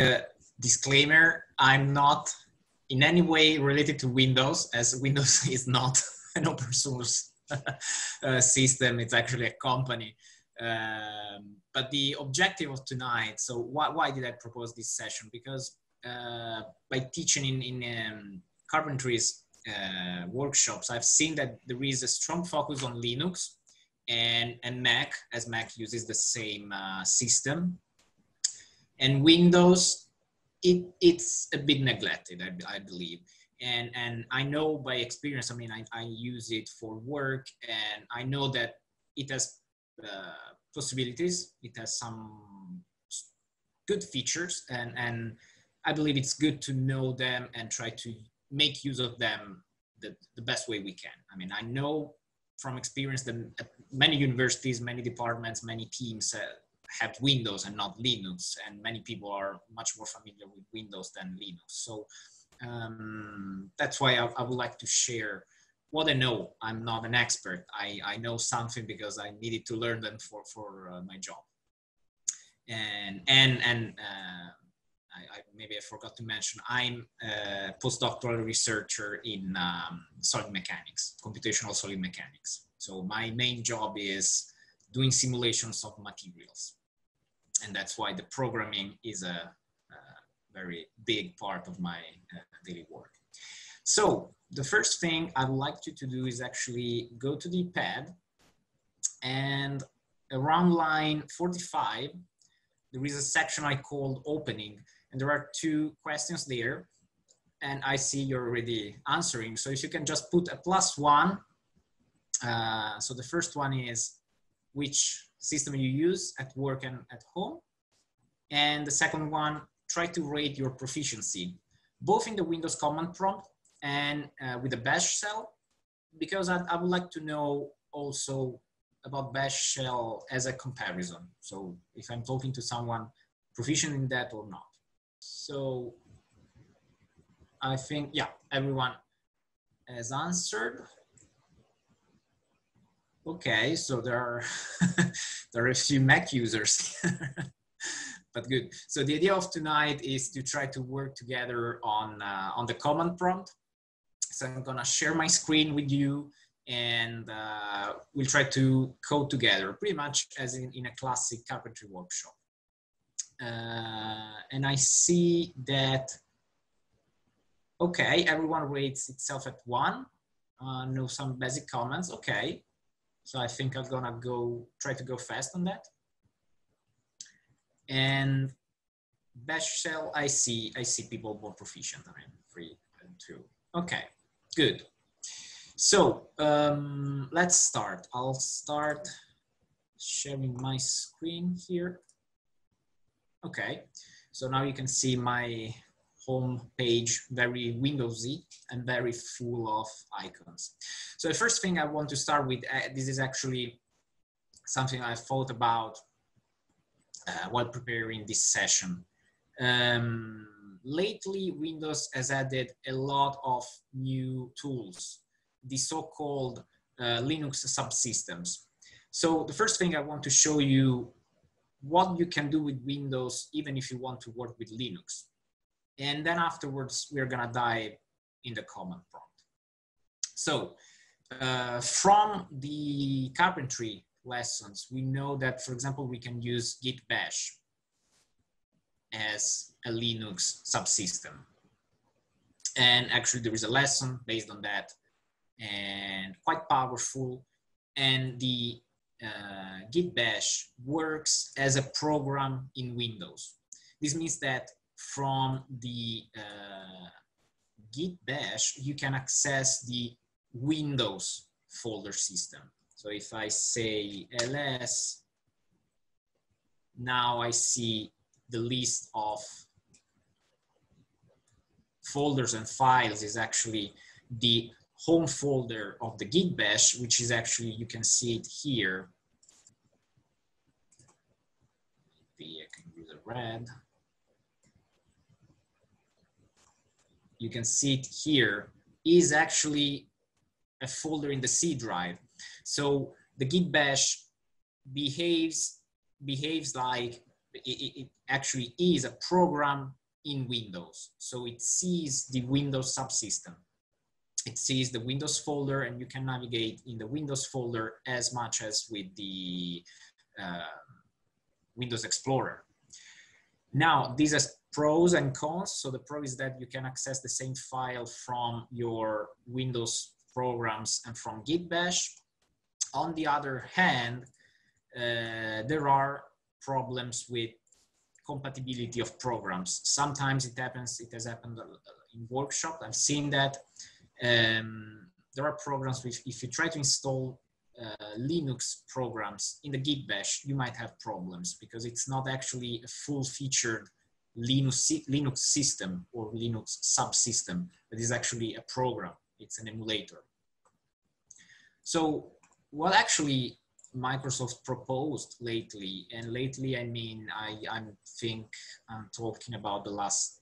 uh, disclaimer, I'm not in any way related to Windows as Windows is not an open source uh, system. It's actually a company. Um, but the objective of tonight, so why, why did I propose this session? Because uh, by teaching in, in um, carpentries uh, workshops, I've seen that there is a strong focus on Linux and, and Mac, as Mac uses the same uh, system. And Windows, it, it's a bit neglected, I, I, believe. And, and I know by experience, I mean, I, I use it for work and I know that it has uh, possibilities. It has some good features and, and I believe it's good to know them and try to make use of them the, the best way we can. I mean, I know from experience that many universities, many departments, many teams uh, have Windows and not Linux, and many people are much more familiar with Windows than Linux. So um, that's why I, I, would like to share what I know. I'm not an expert. I, I know something because I needed to learn them for, for uh, my job. And, and, and uh, I, I, maybe I forgot to mention, I'm a postdoctoral researcher in um, solid mechanics, computational solid mechanics. So my main job is doing simulations of materials. And that's why the programming is a, a very big part of my uh, daily work. So the first thing I'd like you to do is actually go to the pad and around line 45, there is a section I called opening and there are two questions there and I see you're already answering. So if you can just put a plus one. Uh, so the first one is which system you use at work and at home. And the second one, try to rate your proficiency, both in the Windows command prompt and uh, with the bash shell, because I, I would like to know also about bash shell as a comparison. So if I'm talking to someone proficient in that or not. So I think, yeah, everyone has answered. Okay, so there are, there are a few Mac users, but good. So the idea of tonight is to try to work together on, uh, on the command prompt. So I'm gonna share my screen with you and uh, we'll try to code together, pretty much as in, in a classic carpentry workshop uh, and I see that, okay, everyone rates itself at one. Uh, know some basic comments, okay. So I think I'm gonna go, try to go fast on that. And bash shell, I see, I see people more proficient, than I mean, three and two. Okay, good. So um, let's start. I'll start sharing my screen here. Okay, so now you can see my home page very Windowsy and very full of icons. So the first thing I want to start with, uh, this is actually something I thought about uh, while preparing this session. Um, lately, Windows has added a lot of new tools, the so-called uh, Linux subsystems. So the first thing I want to show you what you can do with Windows, even if you want to work with Linux. And then afterwards, we're gonna dive in the command prompt. So uh, from the carpentry lessons, we know that, for example, we can use git bash as a Linux subsystem. And actually there is a lesson based on that and quite powerful. And the uh, Git Bash works as a program in Windows. This means that from the uh, Git Bash, you can access the Windows folder system. So if I say ls, now I see the list of folders and files is actually the home folder of the git bash, which is actually, you can see it here. Maybe I can use a red. You can see it here is actually a folder in the C drive. So the git bash behaves, behaves like it, it actually is a program in Windows. So it sees the Windows subsystem. It sees the Windows folder and you can navigate in the Windows folder as much as with the uh, Windows Explorer. Now, these are pros and cons. So the pro is that you can access the same file from your Windows programs and from Git Bash. On the other hand, uh, there are problems with compatibility of programs. Sometimes it happens, it has happened in workshop. I've seen that. Um, there are programs which if you try to install uh, Linux programs in the Git Bash, you might have problems because it's not actually a full featured Linux, Linux system or Linux subsystem, but is actually a program. It's an emulator. So what actually Microsoft proposed lately, and lately I mean I, I think I'm talking about the last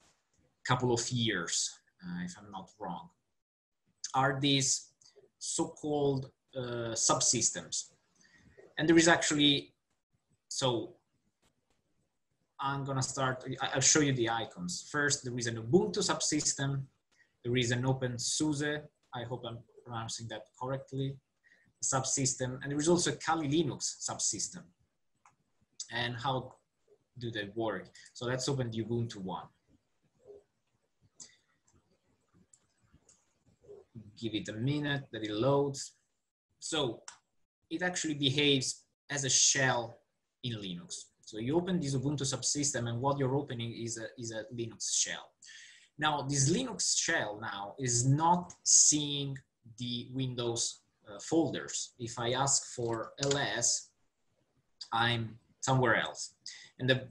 couple of years, uh, if I'm not wrong, are these so-called uh, subsystems. And there is actually, so I'm gonna start, I'll show you the icons. First, there is an Ubuntu subsystem. There is an OpenSUSE, I hope I'm pronouncing that correctly, subsystem. And there is also a Kali Linux subsystem. And how do they work? So let's open the Ubuntu one. Give it a minute that it loads. So it actually behaves as a shell in Linux. So you open this Ubuntu subsystem and what you're opening is a, is a Linux shell. Now this Linux shell now is not seeing the Windows uh, folders. If I ask for ls, I'm somewhere else. And the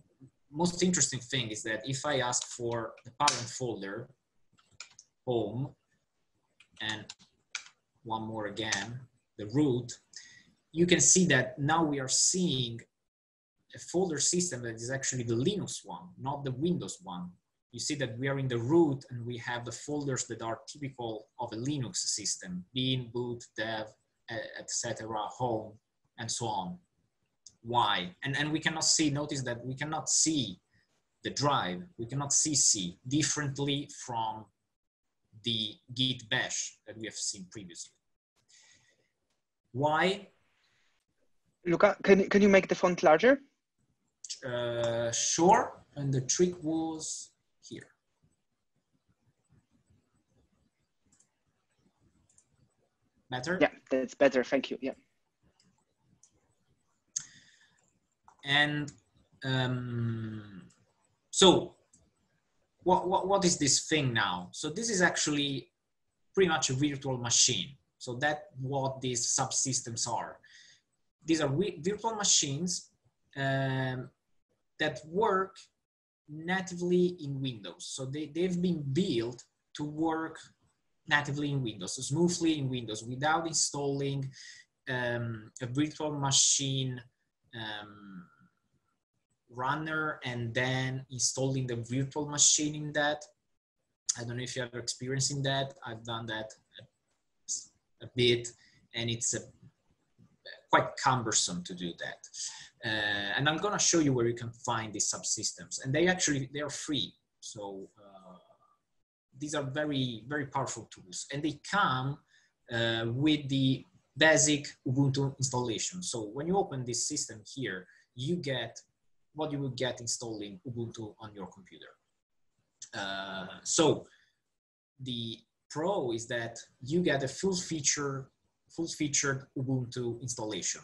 most interesting thing is that if I ask for the parent folder, home, and one more again, the root, you can see that now we are seeing a folder system that is actually the Linux one, not the Windows one. You see that we are in the root and we have the folders that are typical of a Linux system, bin, boot, dev, etc., home, and so on. Why? And, and we cannot see, notice that we cannot see the drive, we cannot see C differently from the git bash that we have seen previously. Why? Luca, can, can you make the font larger? Uh, sure. And the trick was here. Better? Yeah, that's better. Thank you. Yeah. And um, so what, what, what is this thing now? So this is actually pretty much a virtual machine. So that what these subsystems are. These are virtual machines um, that work natively in Windows. So they, they've been built to work natively in Windows, so smoothly in Windows without installing um, a virtual machine um, runner and then installing the virtual machine in that. I don't know if you have experience in that. I've done that a bit and it's a, quite cumbersome to do that. Uh, and I'm gonna show you where you can find these subsystems and they actually, they are free. So uh, these are very, very powerful tools and they come uh, with the basic Ubuntu installation. So when you open this system here, you get what you will get installing Ubuntu on your computer. Uh, so the Pro is that you get a full feature, full featured Ubuntu installation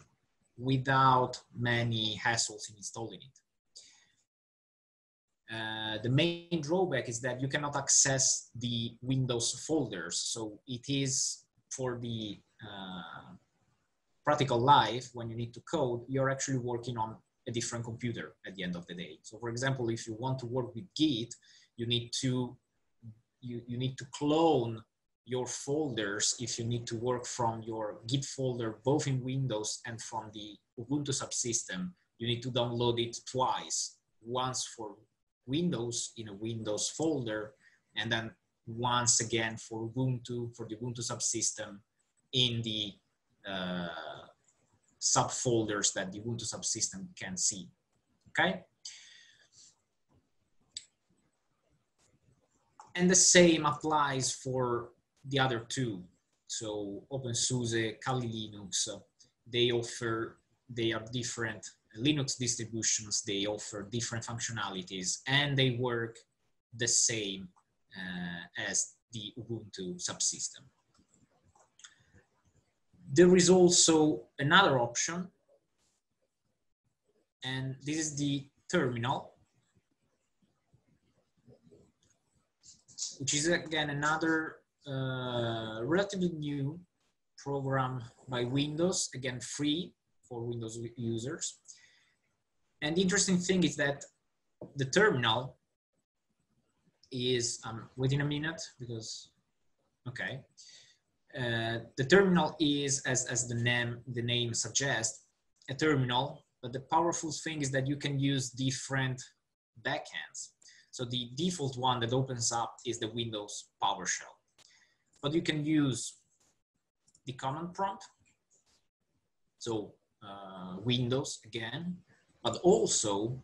without many hassles in installing it. Uh, the main drawback is that you cannot access the Windows folders. So it is for the uh, practical life, when you need to code, you're actually working on a different computer at the end of the day. So for example, if you want to work with Git, you need to you, you need to clone your folders if you need to work from your Git folder, both in Windows and from the Ubuntu subsystem, you need to download it twice, once for Windows in a Windows folder, and then once again for Ubuntu, for the Ubuntu subsystem in the uh, subfolders that the Ubuntu subsystem can see, okay? And the same applies for the other two. So OpenSUSE, Kali Linux, they offer, they are different Linux distributions, they offer different functionalities and they work the same uh, as the Ubuntu subsystem. There is also another option and this is the terminal which is again another uh, relatively new program by Windows, again free for Windows users. And the interesting thing is that the terminal is, um, within a minute because, okay. Uh, the terminal is, as, as the name, the name suggests, a terminal, but the powerful thing is that you can use different backends. So the default one that opens up is the Windows PowerShell. But you can use the command prompt, so uh, Windows again, but also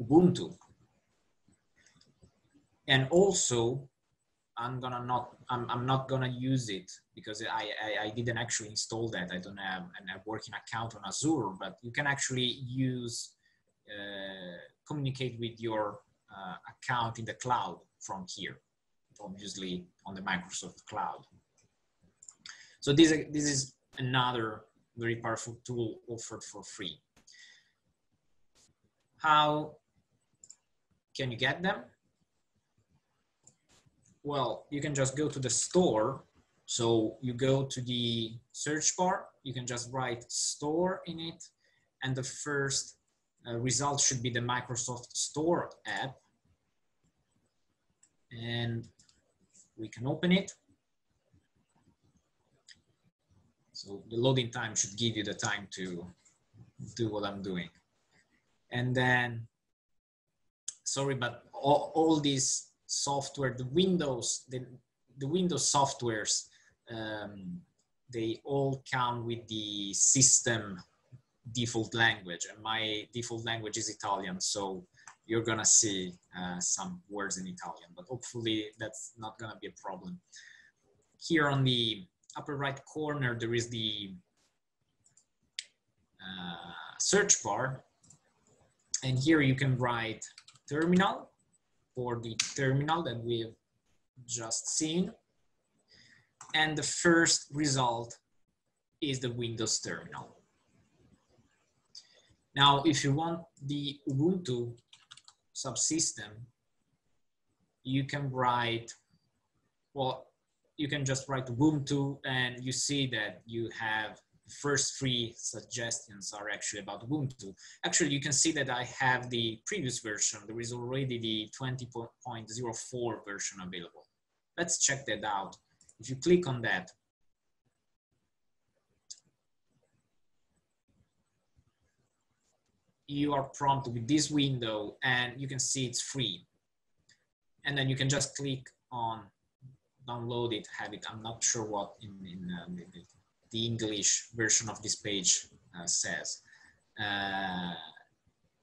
Ubuntu. And also, I'm gonna not, I'm, I'm not gonna use it because I, I, I didn't actually install that. I don't have a working account on Azure, but you can actually use, uh, communicate with your uh, account in the cloud from here, obviously on the Microsoft cloud. So this, this is another very powerful tool offered for free. How can you get them? Well, you can just go to the store. So you go to the search bar, you can just write store in it, and the first uh, result should be the Microsoft Store app and we can open it. So the loading time should give you the time to do what I'm doing. And then, sorry, but all, all these software, the Windows, the, the Windows softwares, um, they all come with the system default language and my default language is Italian. So you're gonna see uh, some words in Italian, but hopefully that's not gonna be a problem. Here on the upper right corner, there is the uh, search bar. And here you can write terminal for the terminal that we've just seen. And the first result is the Windows terminal. Now, if you want the Ubuntu subsystem, you can write, well, you can just write Ubuntu and you see that you have first three suggestions are actually about Ubuntu. Actually, you can see that I have the previous version. There is already the 20.04 version available. Let's check that out. If you click on that, you are prompted with this window and you can see it's free. And then you can just click on download it, have it. I'm not sure what in, in uh, the, the, English version of this page uh, says. Uh,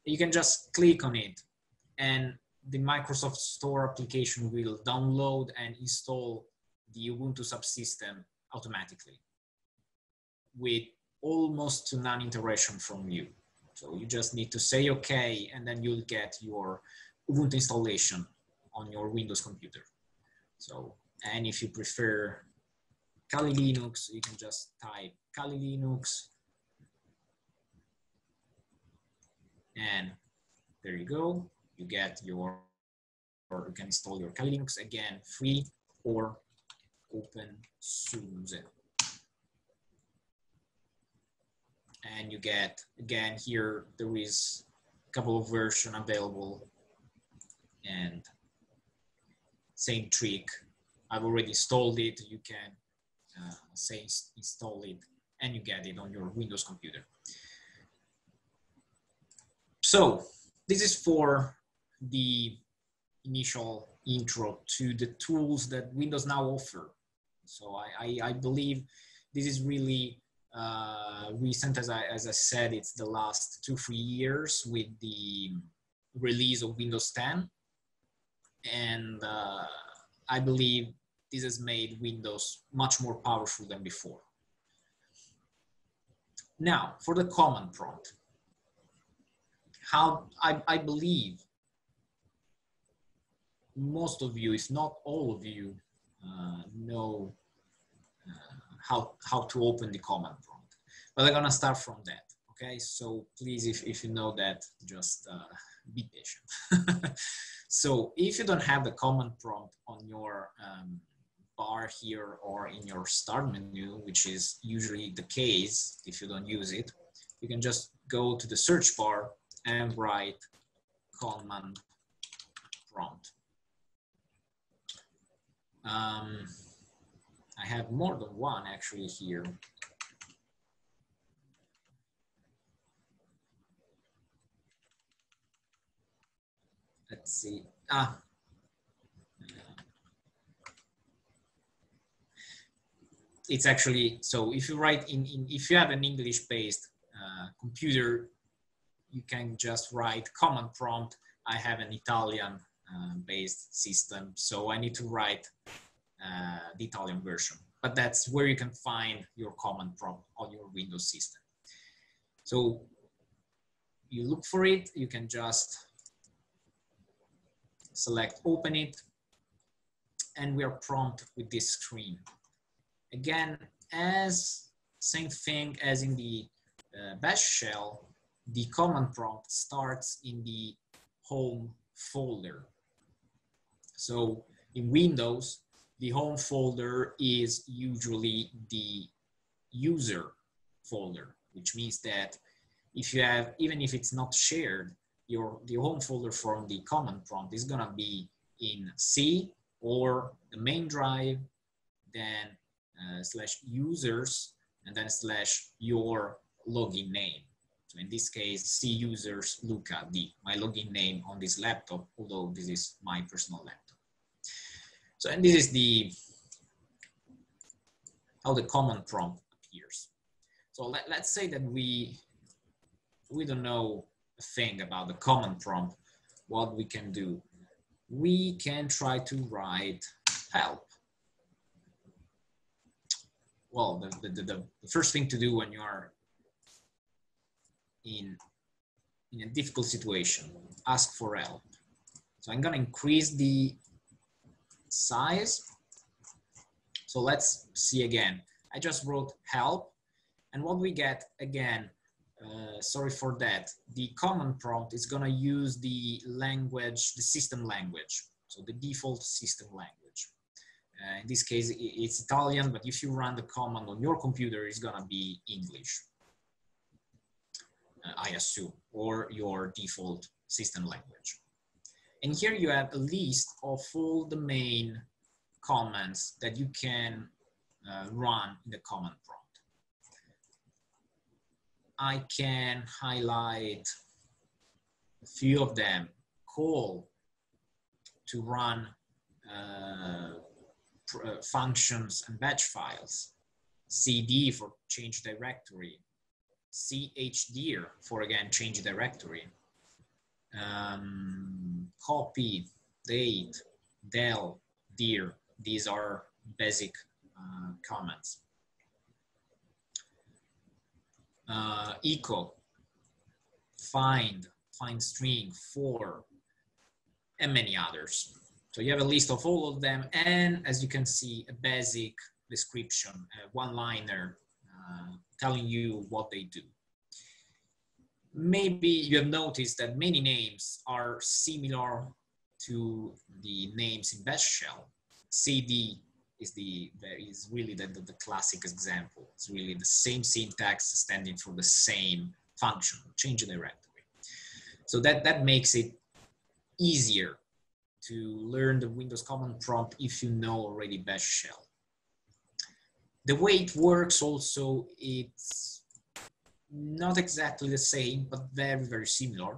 you can just click on it and the Microsoft Store application will download and install the Ubuntu subsystem automatically with almost to none interaction from you. So you just need to say okay, and then you'll get your Ubuntu installation on your Windows computer. So, and if you prefer Kali Linux, you can just type Kali Linux. And there you go. You get your, or you can install your Kali Linux again, free or open source and you get again here there is a couple of version available. And same trick. I've already installed it. You can uh, say install it and you get it on your Windows computer. So this is for the initial intro to the tools that Windows now offer. So I, I, I believe this is really uh, recent, as I, as I said, it's the last two, three years with the release of Windows 10. and uh, I believe this has made Windows much more powerful than before. Now, for the command prompt, how I, I believe most of you, if not all of you, uh, know how, how to open the command prompt. But I'm gonna start from that, okay? So please, if, if you know that, just uh, be patient. so if you don't have the command prompt on your um, bar here or in your start menu, which is usually the case if you don't use it, you can just go to the search bar and write command prompt. Um, I have more than one actually here. Let's see. Ah. It's actually, so if you write in, in if you have an English based uh, computer, you can just write command prompt. I have an Italian uh, based system, so I need to write the Italian version. But that's where you can find your command prompt on your Windows system. So you look for it, you can just select open it, and we are prompt with this screen. Again, as same thing as in the uh, bash shell, the command prompt starts in the home folder. So in Windows, the home folder is usually the user folder, which means that if you have, even if it's not shared, your the home folder from the command prompt is gonna be in C or the main drive, then uh, slash users, and then slash your login name. So in this case, C users Luca D, my login name on this laptop, although this is my personal laptop. So, and this is the, how the command prompt appears. So let, let's say that we, we don't know a thing about the command prompt, what we can do. We can try to write help. Well, the, the, the, the first thing to do when you are in, in a difficult situation, ask for help. So I'm gonna increase the size. So let's see again. I just wrote help and what we get again, uh, sorry for that, the command prompt is gonna use the language, the system language. So the default system language. Uh, in this case, it's Italian, but if you run the command on your computer, it's gonna be English. I assume, or your default system language. And here you have a list of all the main commands that you can uh, run in the command prompt. I can highlight a few of them. Call to run uh, uh functions and batch files. CD for change directory chdir for again change directory. Um, copy, date, del, dir. These are basic uh, comments. Uh, echo, find, find string, for, and many others. So you have a list of all of them, and as you can see, a basic description, a one-liner uh, telling you what they do. Maybe you have noticed that many names are similar to the names in Bash shell. CD is the is really the, the, the, classic example. It's really the same syntax standing for the same function, change directory. So that, that makes it easier to learn the Windows command prompt if you know already Bash shell the way it works also it's not exactly the same but very very similar.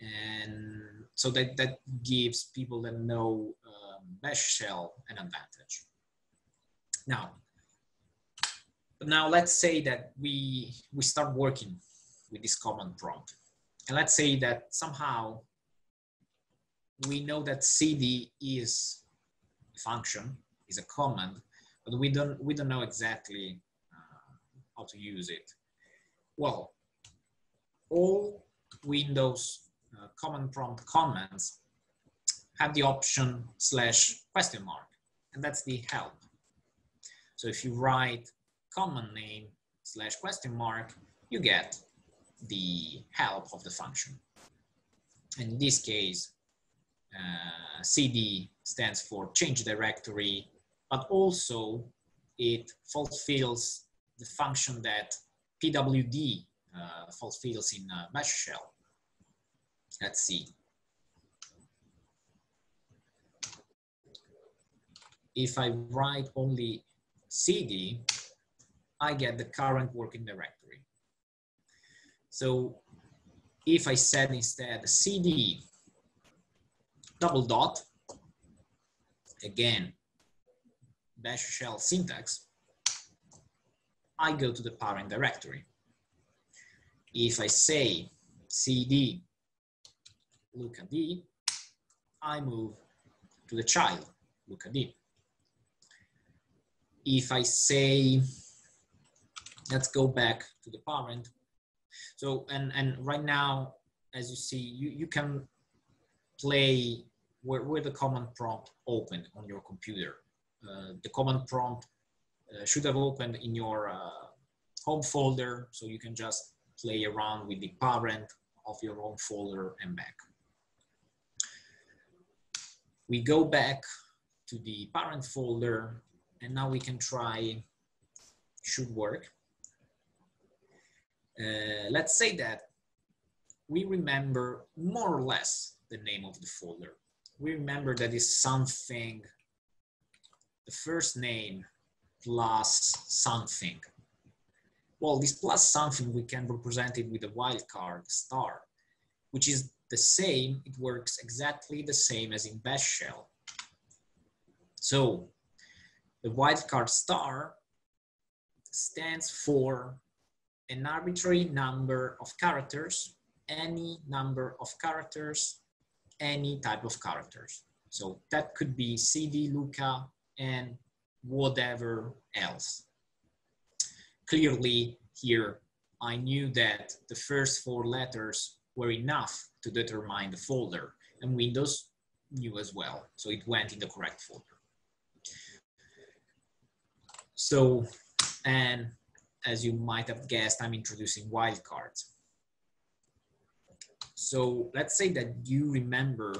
And so that that gives people that know um, bash shell an advantage. Now now let's say that we we start working with this command prompt. And let's say that somehow we know that cd is a function, is a command, but we don't we don't know exactly uh, how to use it. Well, all Windows uh, command prompt commands have the option slash question mark, and that's the help. So if you write command name slash question mark, you get the help of the function. And in this case, uh, CD stands for change directory, but also it fulfills the function that PWD uh, fulfills in uh, Bash shell. Let's see. If I write only CD, I get the current working directory. So if I said instead CD double dot, again, bash shell syntax, I go to the parent directory. If I say cd Luca D, I move to the child, Luca D. If I say, let's go back to the parent. So, and, and right now, as you see, you, you can play where the command prompt opened on your computer. Uh, the command prompt should have opened in your uh, home folder, so you can just play around with the parent of your home folder and back. We go back to the parent folder, and now we can try should work. Uh, let's say that we remember more or less the name of the folder. We remember that is something, the first name plus something. Well, this plus something, we can represent it with a wildcard star, which is the same, it works exactly the same as in bash shell. So the wildcard star stands for an arbitrary number of characters, any number of characters, any type of characters. So that could be CD, Luca, and whatever else. Clearly here, I knew that the first four letters were enough to determine the folder and Windows knew as well. So it went in the correct folder. So, and as you might have guessed, I'm introducing wildcards. So let's say that you remember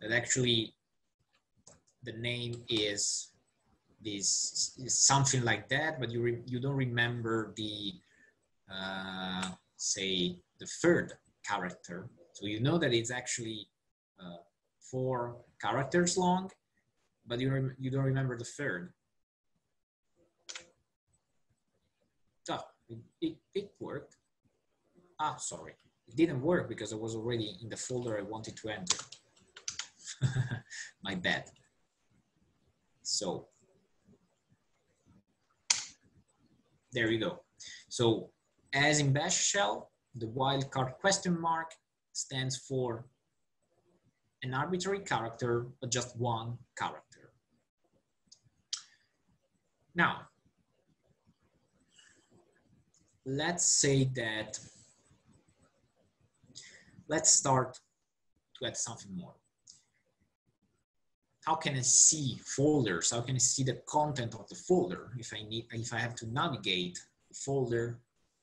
that actually the name is this is something like that, but you you don't remember the uh, say the third character. So you know that it's actually uh, four characters long, but you you don't remember the third. Oh, it, it, it worked. Ah, sorry. It didn't work because I was already in the folder I wanted to enter. My bad. So there you go. So as in bash shell, the wildcard question mark stands for an arbitrary character, but just one character. Now, let's say that, let's start to add something more how can I see folders? How can I see the content of the folder? If I need, if I have to navigate the folder,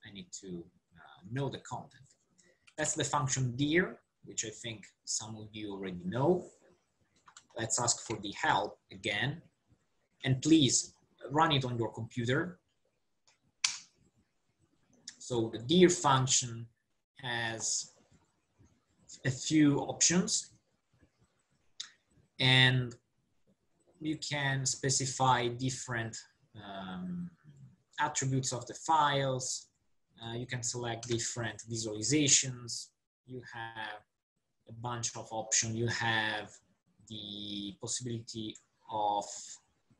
I need to uh, know the content. That's the function dir, which I think some of you already know. Let's ask for the help again. And please run it on your computer. So the dir function has a few options and you can specify different um, attributes of the files. Uh, you can select different visualizations. You have a bunch of options. You have the possibility of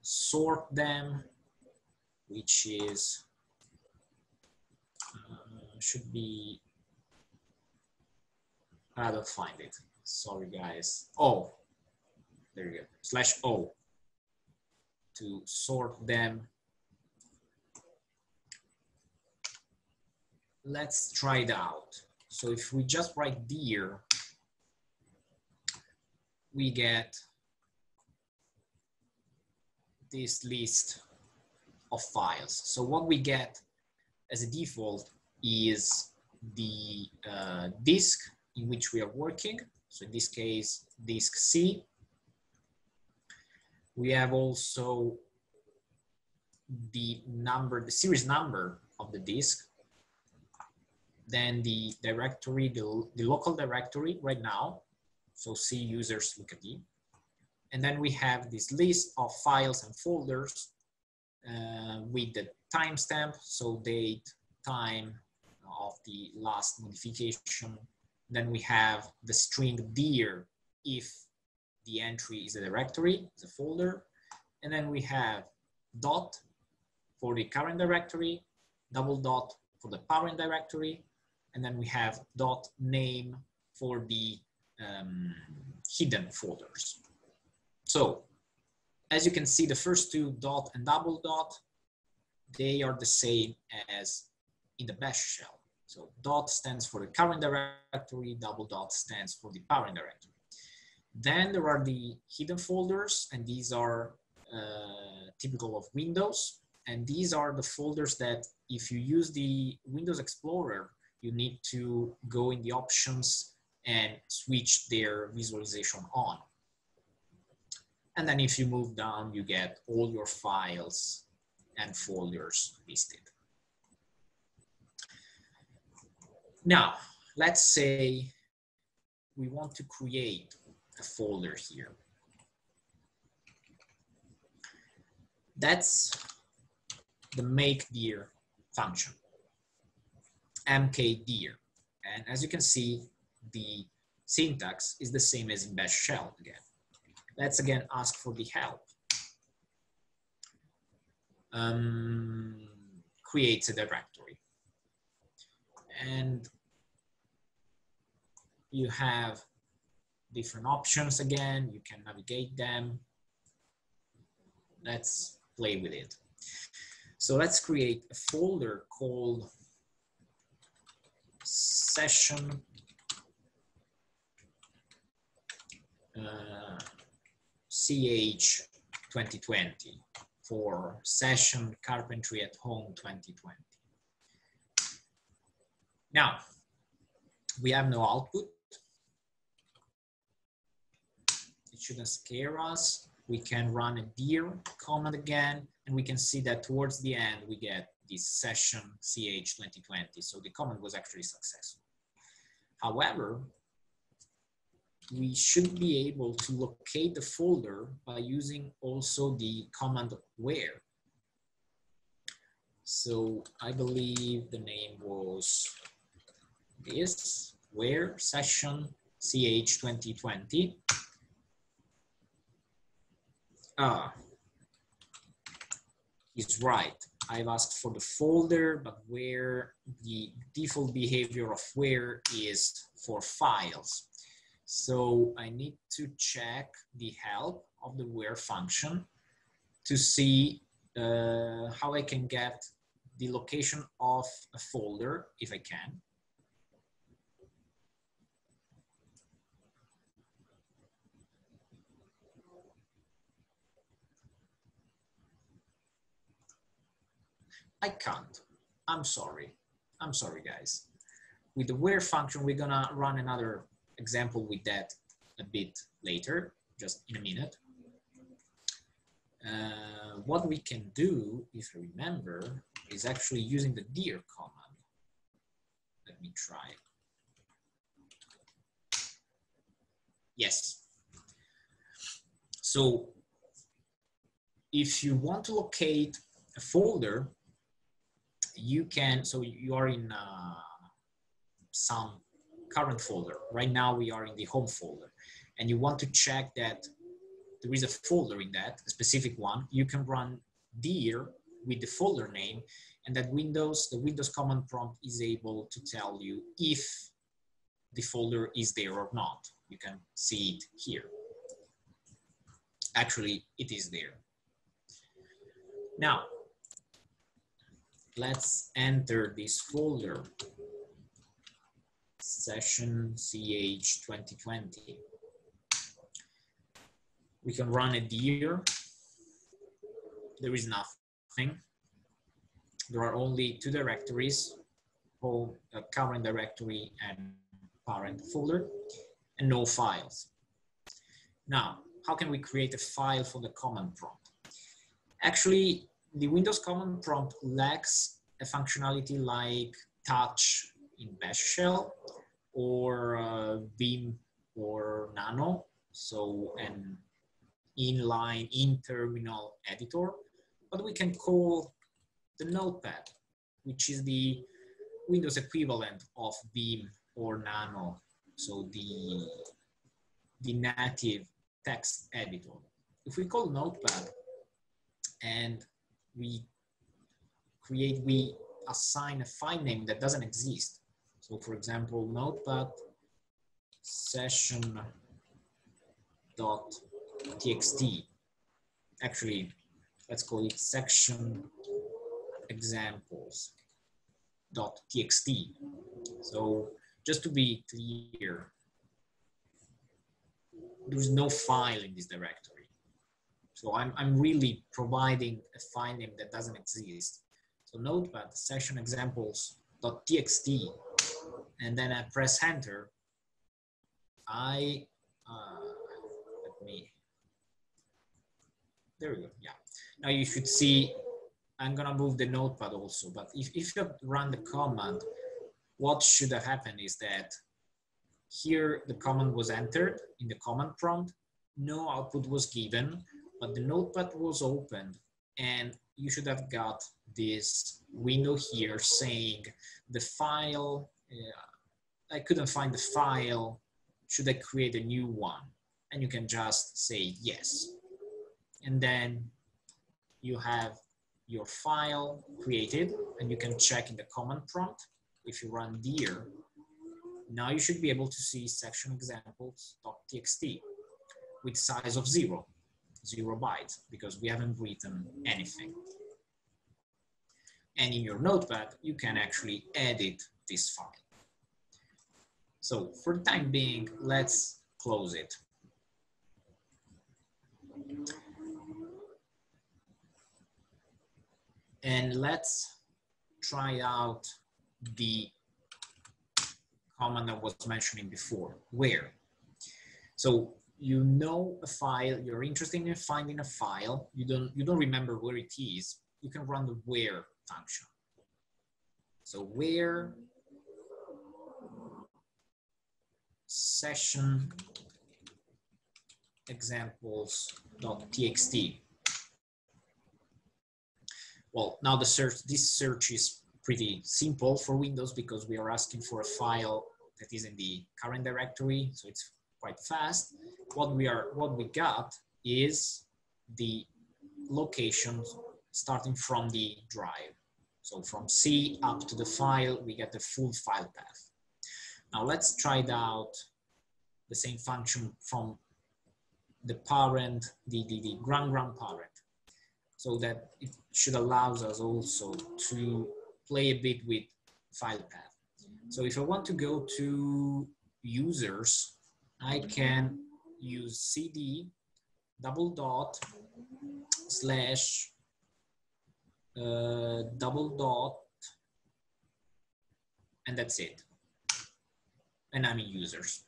sort them, which is uh, should be I don't find it. sorry guys. Oh, there you go, slash O to sort them. Let's try it out. So if we just write dir, we get this list of files. So what we get as a default is the uh, disk in which we are working. So in this case, disk C. We have also the number, the series number of the disk. Then the directory, the, the local directory right now. So C users Luca D. And then we have this list of files and folders uh, with the timestamp, so date, time of the last modification. Then we have the string dir if the entry is a directory, is a folder. And then we have dot for the current directory, double dot for the parent directory, and then we have dot name for the um, hidden folders. So as you can see, the first two dot and double dot, they are the same as in the bash shell. So dot stands for the current directory, double dot stands for the parent directory. Then there are the hidden folders, and these are uh, typical of Windows. And these are the folders that if you use the Windows Explorer, you need to go in the options and switch their visualization on. And then if you move down, you get all your files and folders listed. Now, let's say we want to create folder here. That's the make dir function, mkdir. And as you can see, the syntax is the same as in bash shell again. Let's again ask for the help. Um, creates a directory. And you have different options again. You can navigate them. Let's play with it. So let's create a folder called session uh, CH 2020 for session carpentry at home 2020. Now, we have no output. It shouldn't scare us. We can run a dir command again, and we can see that towards the end, we get this session CH 2020. So the command was actually successful. However, we should be able to locate the folder by using also the command where. So I believe the name was this, where session CH 2020. Ah, he's right. I've asked for the folder, but where the default behavior of where is for files. So I need to check the help of the where function to see uh, how I can get the location of a folder if I can. I can't. I'm sorry. I'm sorry, guys. With the where function, we're gonna run another example with that a bit later, just in a minute. Uh, what we can do, if you remember, is actually using the dir command. Let me try. Yes. So if you want to locate a folder, you can, so you are in uh, some current folder. Right now we are in the home folder and you want to check that there is a folder in that, a specific one, you can run dir with the folder name and that Windows, the Windows command prompt is able to tell you if the folder is there or not. You can see it here. Actually, it is there. Now, let's enter this folder, session CH 2020. We can run it here. There is nothing. There are only two directories, home, uh, current directory and parent folder, and no files. Now, how can we create a file for the command prompt? Actually, the Windows command prompt lacks a functionality like touch in bash shell or uh, Vim or Nano, so an inline in-terminal editor, but we can call the notepad, which is the Windows equivalent of Vim or Nano, so the, the native text editor. If we call notepad and we create, we assign a file name that doesn't exist. So for example, notepad session dot txt. Actually, let's call it section examples dot txt. So just to be clear, there's no file in this directory. So I'm, I'm really providing a name that doesn't exist. So notepad session examples.txt, and then I press enter. I, uh, let me, there we go, yeah. Now you should see, I'm gonna move the notepad also, but if, if you run the command, what should have happened is that here the command was entered in the command prompt, no output was given, but the notepad was opened and you should have got this window here saying the file, uh, I couldn't find the file, should I create a new one? And you can just say yes. And then you have your file created and you can check in the command prompt. If you run dir, now you should be able to see section examples.txt with size of zero zero bytes because we haven't written anything. And in your notepad, you can actually edit this file. So for the time being, let's close it. And let's try out the command I was mentioning before, where. So you know a file, you're interested in finding a file, you don't, you don't remember where it is, you can run the where function. So where session examples.txt. Well, now the search, this search is pretty simple for Windows because we are asking for a file that is in the current directory. So it's quite fast. What we are, what we got is the locations starting from the drive. So from C up to the file, we get the full file path. Now let's try it out the same function from the parent, the, the, the grand grand parent, so that it should allow us also to play a bit with file path. So if I want to go to users I can use cd double dot slash uh, double dot and that's it. And I'm in users.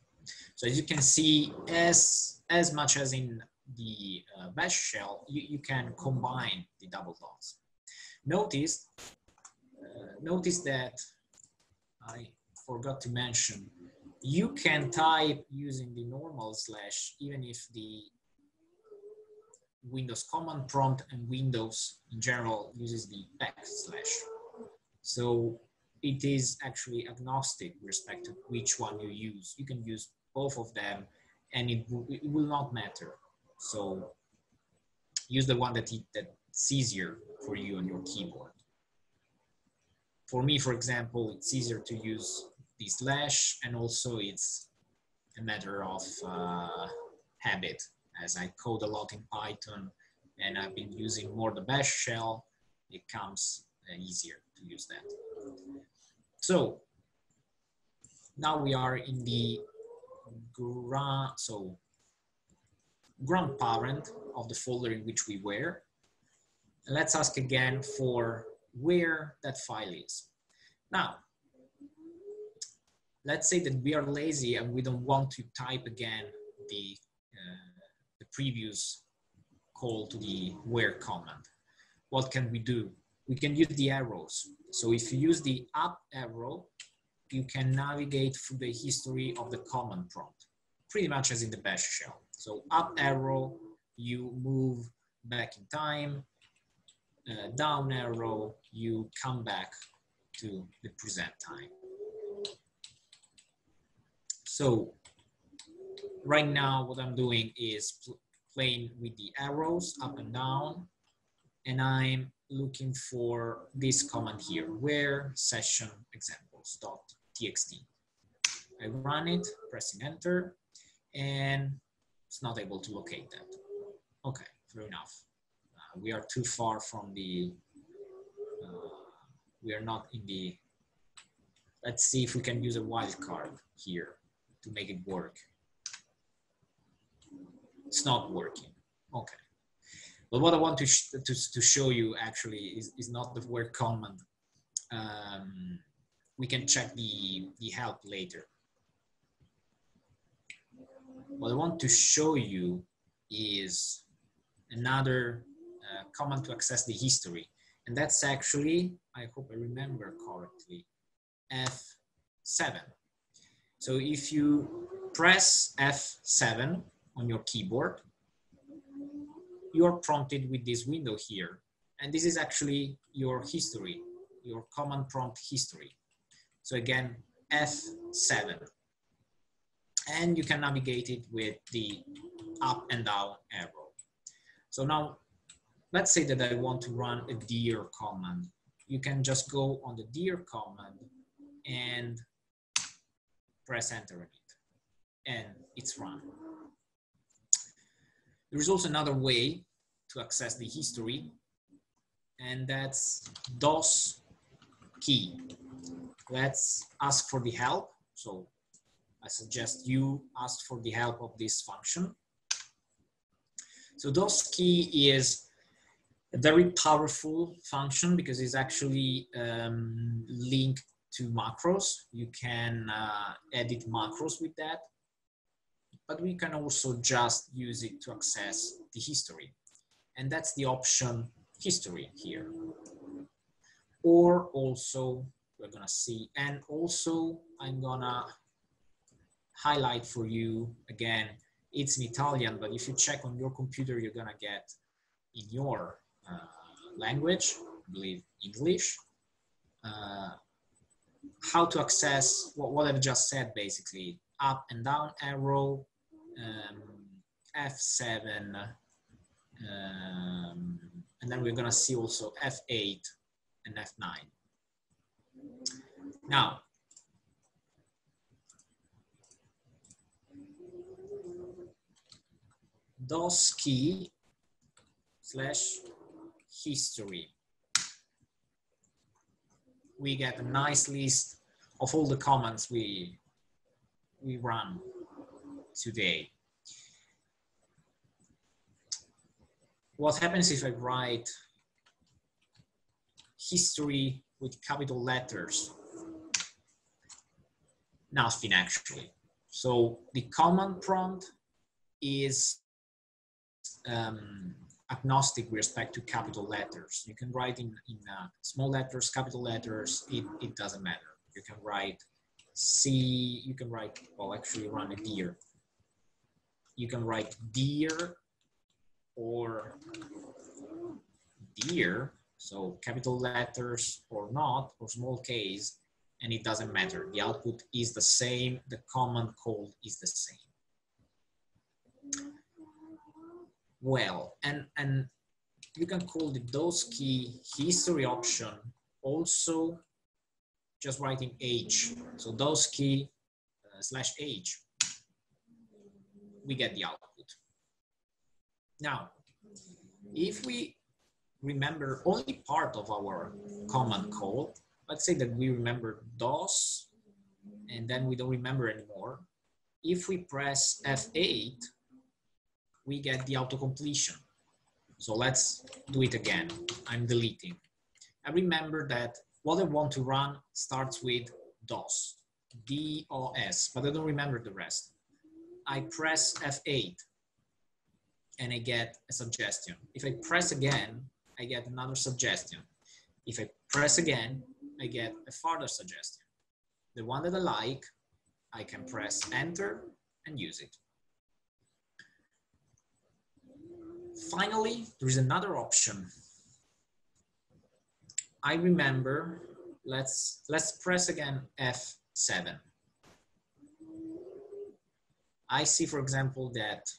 So as you can see as as much as in the uh, bash shell you, you can combine the double dots. Notice uh, notice that I forgot to mention you can type using the normal slash, even if the Windows command prompt and Windows in general uses the backslash. So it is actually agnostic with respect to which one you use. You can use both of them and it, it will not matter. So use the one that it, that's easier for you on your keyboard. For me, for example, it's easier to use the slash and also it's a matter of uh, habit as I code a lot in Python and I've been using more the bash shell, it comes uh, easier to use that. So now we are in the grand, so grandparent of the folder in which we were. And let's ask again for where that file is. Now, let's say that we are lazy and we don't want to type again the, uh, the previous call to the where command. What can we do? We can use the arrows. So if you use the up arrow, you can navigate through the history of the command prompt, pretty much as in the bash shell. So up arrow, you move back in time, uh, down arrow, you come back to the present time. So right now what I'm doing is pl playing with the arrows up and down and I'm looking for this command here, where session examples dot txt. I run it, pressing enter, and it's not able to locate that. Okay, fair enough. Uh, we are too far from the, uh, we are not in the, let's see if we can use a wildcard here to make it work. It's not working, okay. But what I want to, to, to show you actually is, is not the where command. Um, we can check the, the help later. What I want to show you is another uh, command to access the history. And that's actually, I hope I remember correctly, F7. So if you press F7 on your keyboard, you're prompted with this window here. And this is actually your history, your command prompt history. So again, F7. And you can navigate it with the up and down arrow. So now, let's say that I want to run a dir command. You can just go on the dir command and press enter it, and it's run. There is also another way to access the history, and that's DOS key. Let's ask for the help. So I suggest you ask for the help of this function. So DOS key is a very powerful function because it's actually um, linked to macros. You can uh, edit macros with that, but we can also just use it to access the history. And that's the option history here. Or also we're gonna see. And also I'm gonna highlight for you again, it's in Italian, but if you check on your computer, you're gonna get in your uh, language, I believe English, uh, how to access what, what I've just said, basically, up and down arrow, um, F7, um, and then we're gonna see also F8 and F9. Now, DOS key slash history. We get a nice list of all the commands we, we run today. What happens if I write history with capital letters? Nothing actually. So the command prompt is um, agnostic with respect to capital letters. You can write in, in uh, small letters, capital letters, it, it doesn't matter. You can write C, you can write, well, actually run a dir. You can write dir or dir, so capital letters or not, or small case, and it doesn't matter. The output is the same, the command called is the same. Well, and, and you can call the DOS key history option also just writing H. So DOS key uh, slash H. we get the output. Now, if we remember only part of our command call, let's say that we remember DOS and then we don't remember anymore. If we press F8, we get the auto completion. So let's do it again. I'm deleting. I remember that what I want to run starts with DOS, D-O-S, but I don't remember the rest. I press F8 and I get a suggestion. If I press again, I get another suggestion. If I press again, I get a further suggestion. The one that I like, I can press enter and use it. Finally, there is another option. I remember, let's, let's press again F7. I see, for example, that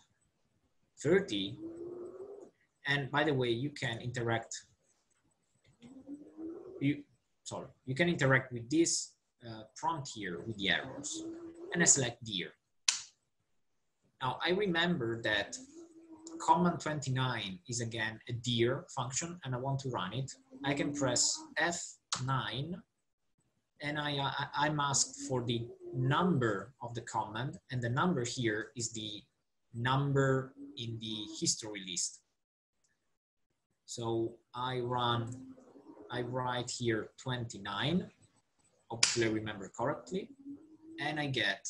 30, and by the way, you can interact, you, sorry, you can interact with this uh, prompt here with the arrows, and I select dir. Now, I remember that command 29 is again a dir function and I want to run it, I can press F9 and I, uh, I, I'm asked for the number of the command and the number here is the number in the history list. So I run, I write here 29, hopefully I remember correctly, and I get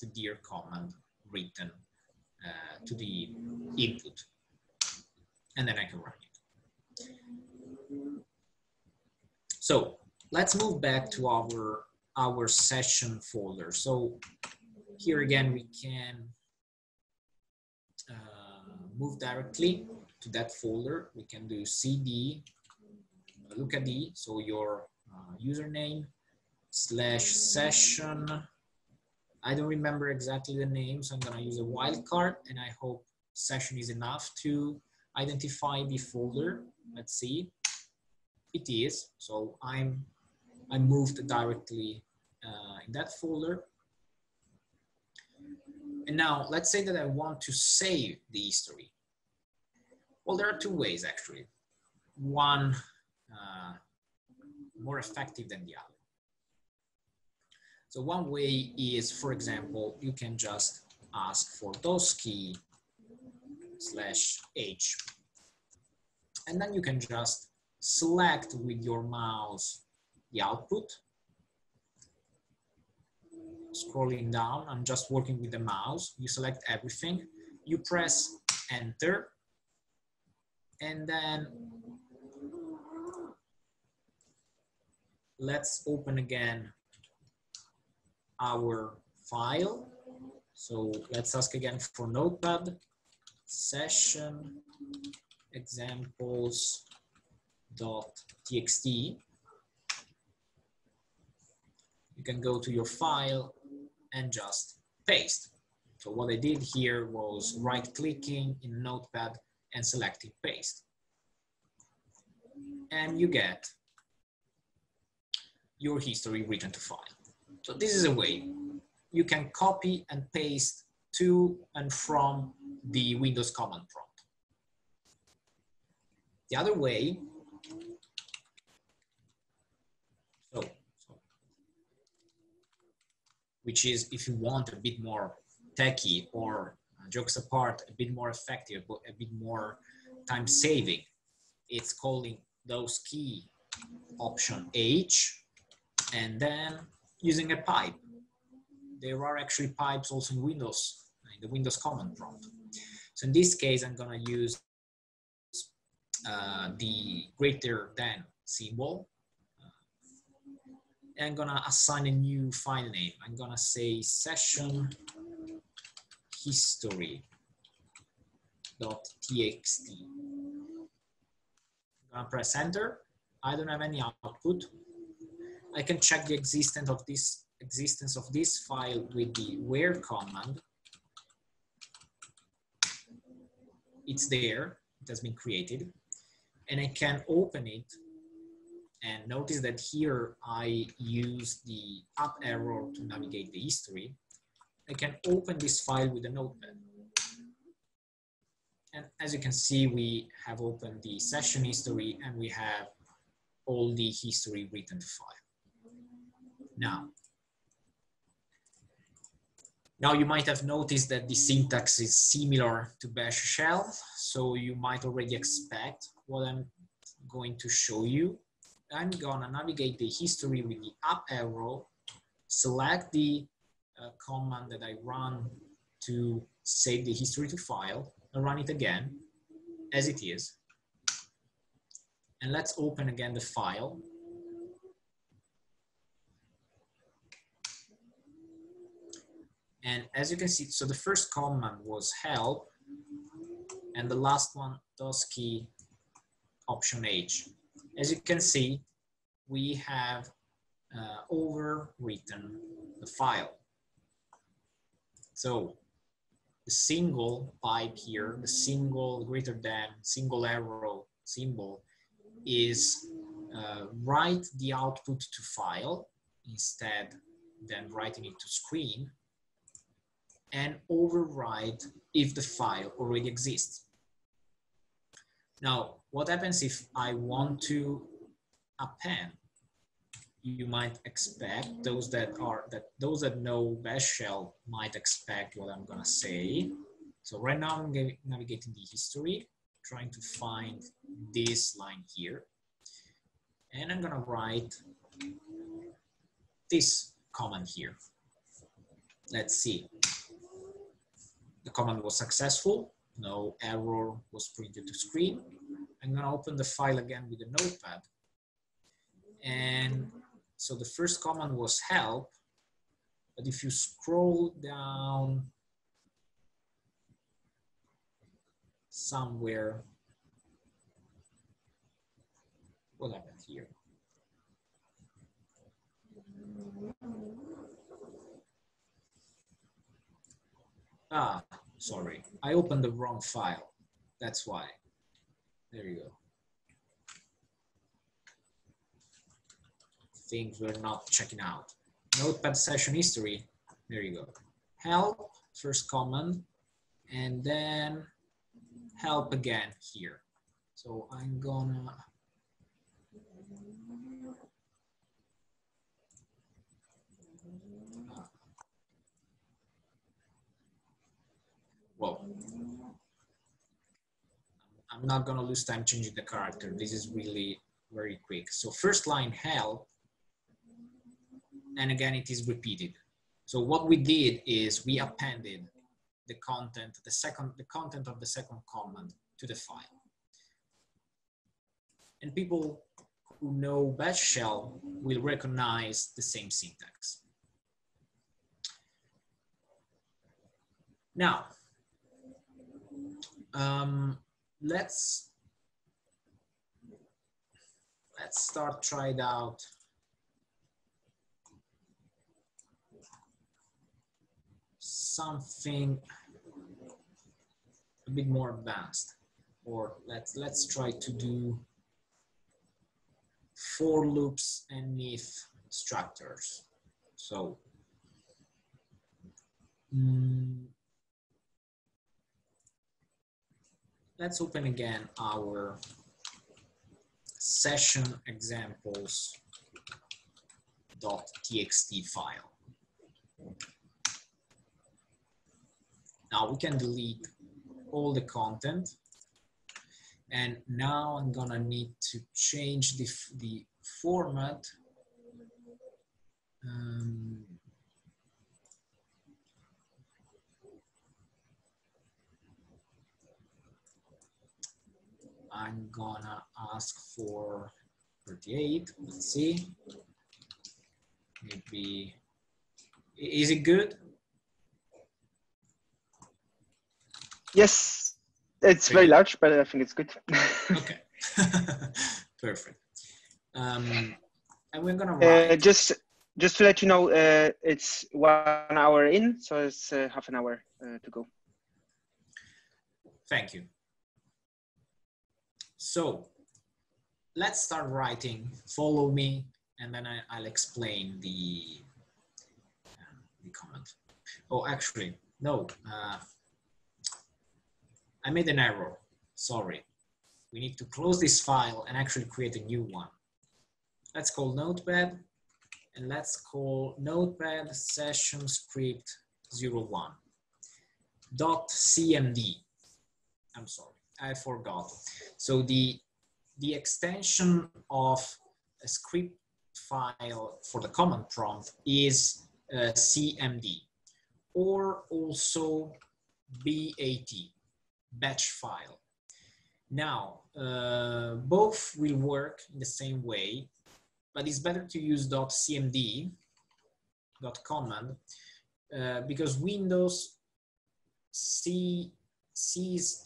the dir command written uh, to the input. And then I can run it. So let's move back to our, our session folder. So here again, we can uh, move directly to that folder. We can do cd, look at the, so your uh, username slash session I don't remember exactly the name, so I'm gonna use a wildcard and I hope session is enough to identify the folder. Let's see. It is, so I'm I moved directly uh, in that folder. And now let's say that I want to save the history. Well, there are two ways actually. One uh, more effective than the other. So one way is, for example, you can just ask for DOS key slash H. And then you can just select with your mouse the output. Scrolling down, I'm just working with the mouse. You select everything. You press enter. And then let's open again our file. So let's ask again for notepad, session examples dot txt. You can go to your file and just paste. So what I did here was right clicking in notepad and selecting paste. And you get your history written to file. So this is a way you can copy and paste to and from the Windows command prompt. The other way, so, which is if you want a bit more techy or uh, jokes apart, a bit more effective, a bit more time saving, it's calling DOS key option H and then using a pipe. There are actually pipes also in Windows, in the Windows command prompt. So in this case, I'm gonna use uh, the greater than symbol. Uh, I'm gonna assign a new file name. I'm gonna say session history dot txt. I'm gonna press enter. I don't have any output. I can check the existence of this existence of this file with the where command. It's there, it has been created, and I can open it and notice that here I use the up arrow to navigate the history. I can open this file with a notepad. and as you can see, we have opened the session history and we have all the history written file. Now, now you might have noticed that the syntax is similar to bash shell, so you might already expect what I'm going to show you. I'm gonna navigate the history with the up arrow, select the uh, command that I run to save the history to file, and run it again as it is. And let's open again the file And as you can see, so the first command was help, and the last one, DOS key option H. As you can see, we have uh, overwritten the file. So the single pipe here, the single greater than, single arrow symbol is uh, write the output to file instead than writing it to screen and override if the file already exists. Now, what happens if I want to append? You might expect those that are that those that know bash shell might expect what I'm gonna say. So right now I'm navigating the history, trying to find this line here. And I'm gonna write this command here. Let's see. The command was successful. No error was printed to screen. I'm gonna open the file again with a notepad. And so the first command was help, but if you scroll down somewhere, what happened here? Ah, sorry. I opened the wrong file. That's why. There you go. Things we're not checking out. Notepad session history. There you go. Help, first command, and then help again here. So I'm gonna well, I'm not gonna lose time changing the character. This is really very quick. So first line help, and again, it is repeated. So what we did is we appended the content, the second, the content of the second command to the file. And people who know bash shell will recognize the same syntax. Now, um, let's let's start try it out. Something a bit more advanced, or let's let's try to do for loops and if structures. So. Mm, let's open again our session examples .txt file. Now we can delete all the content. And now I'm gonna need to change the, the format. Um, I'm gonna ask for 38. Let's see. Maybe, is it good? Yes, it's very large, but I think it's good. okay, perfect. Um, and we're gonna uh, just just to let you know, uh, it's one hour in, so it's uh, half an hour uh, to go. Thank you. So let's start writing, follow me, and then I, will explain the, uh, the comment. Oh, actually, no. Uh, I made an error, sorry. We need to close this file and actually create a new one. Let's call notepad and let's call notepad session script 01 dot cmd. I'm sorry, I forgot. So the, the extension of a script file for the command prompt is uh, cmd or also bat, batch file. Now, uh, both will work in the same way, but it's better to use .cmd, .command, uh, because Windows see, sees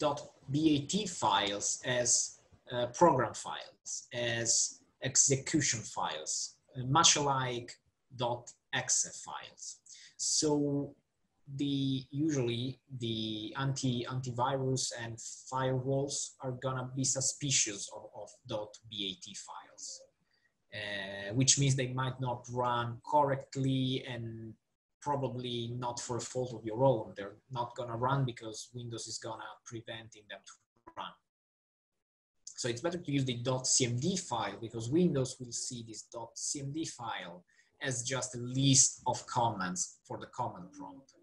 .bat files as uh, program files, as execution files, uh, much like .exe files. So the usually the anti antivirus and firewalls are gonna be suspicious of, of .bat files, uh, which means they might not run correctly and probably not for a fault of your own. They're not gonna run because Windows is gonna preventing them to run. So it's better to use the .cmd file because Windows will see this .cmd file as just a list of comments for the command prompt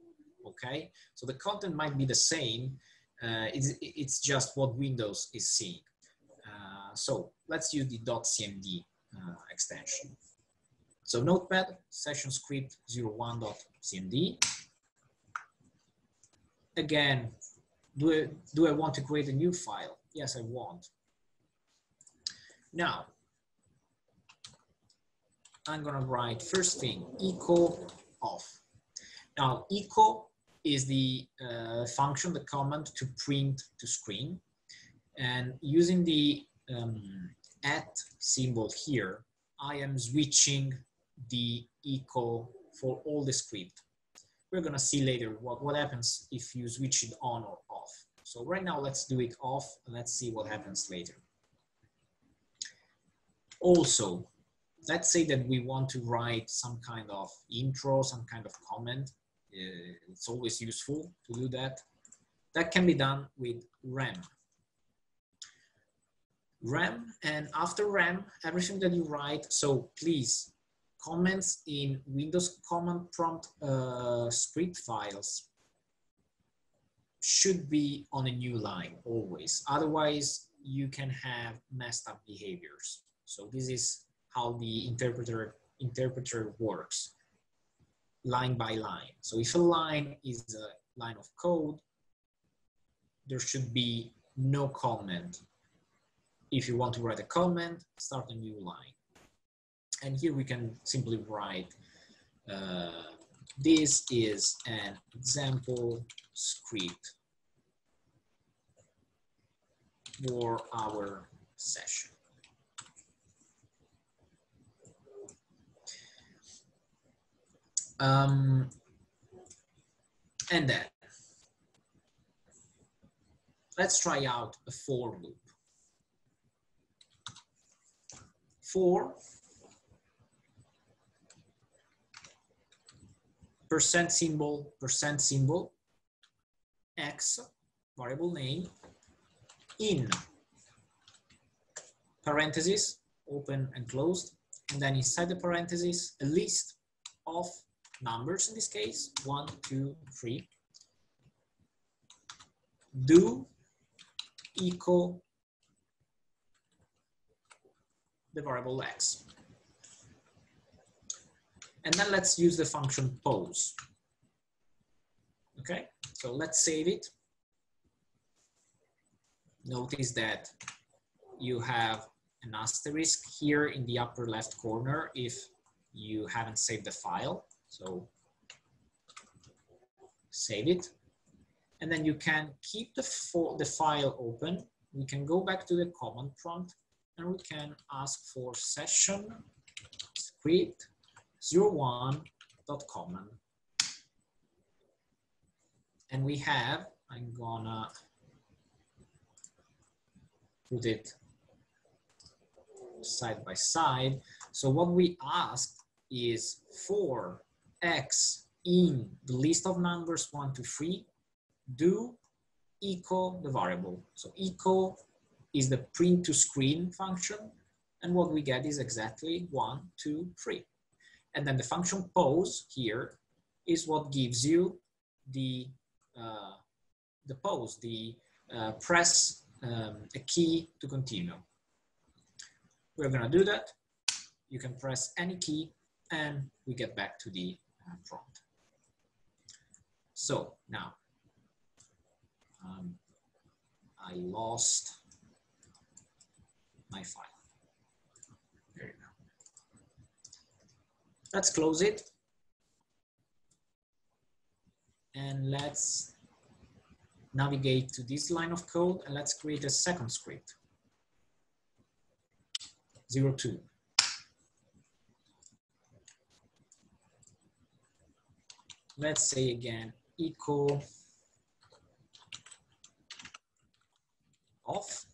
okay? So the content might be the same, uh, it's, it's just what Windows is seeing. Uh, so let's use the .cmd uh, extension. So notepad session script 01.cmd. Again, do I, do I want to create a new file? Yes, I want. Now, I'm gonna write first thing, echo off. Now, echo is the uh, function, the command to print to screen. And using the um, at symbol here, I am switching the echo for all the script. We're gonna see later what, what happens if you switch it on or off. So right now, let's do it off and let's see what happens later. Also, let's say that we want to write some kind of intro, some kind of comment. Uh, it's always useful to do that. That can be done with rem. Rem and after rem, everything that you write, so please, comments in Windows command prompt uh, script files should be on a new line always. Otherwise, you can have messed up behaviors. So this is how the interpreter interpreter works line by line. So if a line is a line of code, there should be no comment. If you want to write a comment, start a new line. And here we can simply write, uh, this is an example script for our session. Um, and then let's try out a for loop. For percent symbol, percent symbol, x, variable name, in. Parentheses, open and closed, and then inside the parentheses, a list of numbers in this case, one, two, three, do echo the variable x. And then let's use the function pause. Okay, so let's save it. Notice that you have an asterisk here in the upper left corner if you haven't saved the file. So save it. And then you can keep the, the file open. We can go back to the command prompt and we can ask for session script 01.command. And we have, I'm gonna put it side by side. So what we ask is for x in the list of numbers one to three, do echo the variable. So echo is the print to screen function. And what we get is exactly one, two, three. And then the function pause here is what gives you the, uh, the pause, the uh, press um, a key to continue. We're gonna do that. You can press any key and we get back to the uh, prompt. So now, um, I lost my file. There you go. Let's close it. And let's navigate to this line of code and let's create a second script. Zero two. Let's say again, echo off.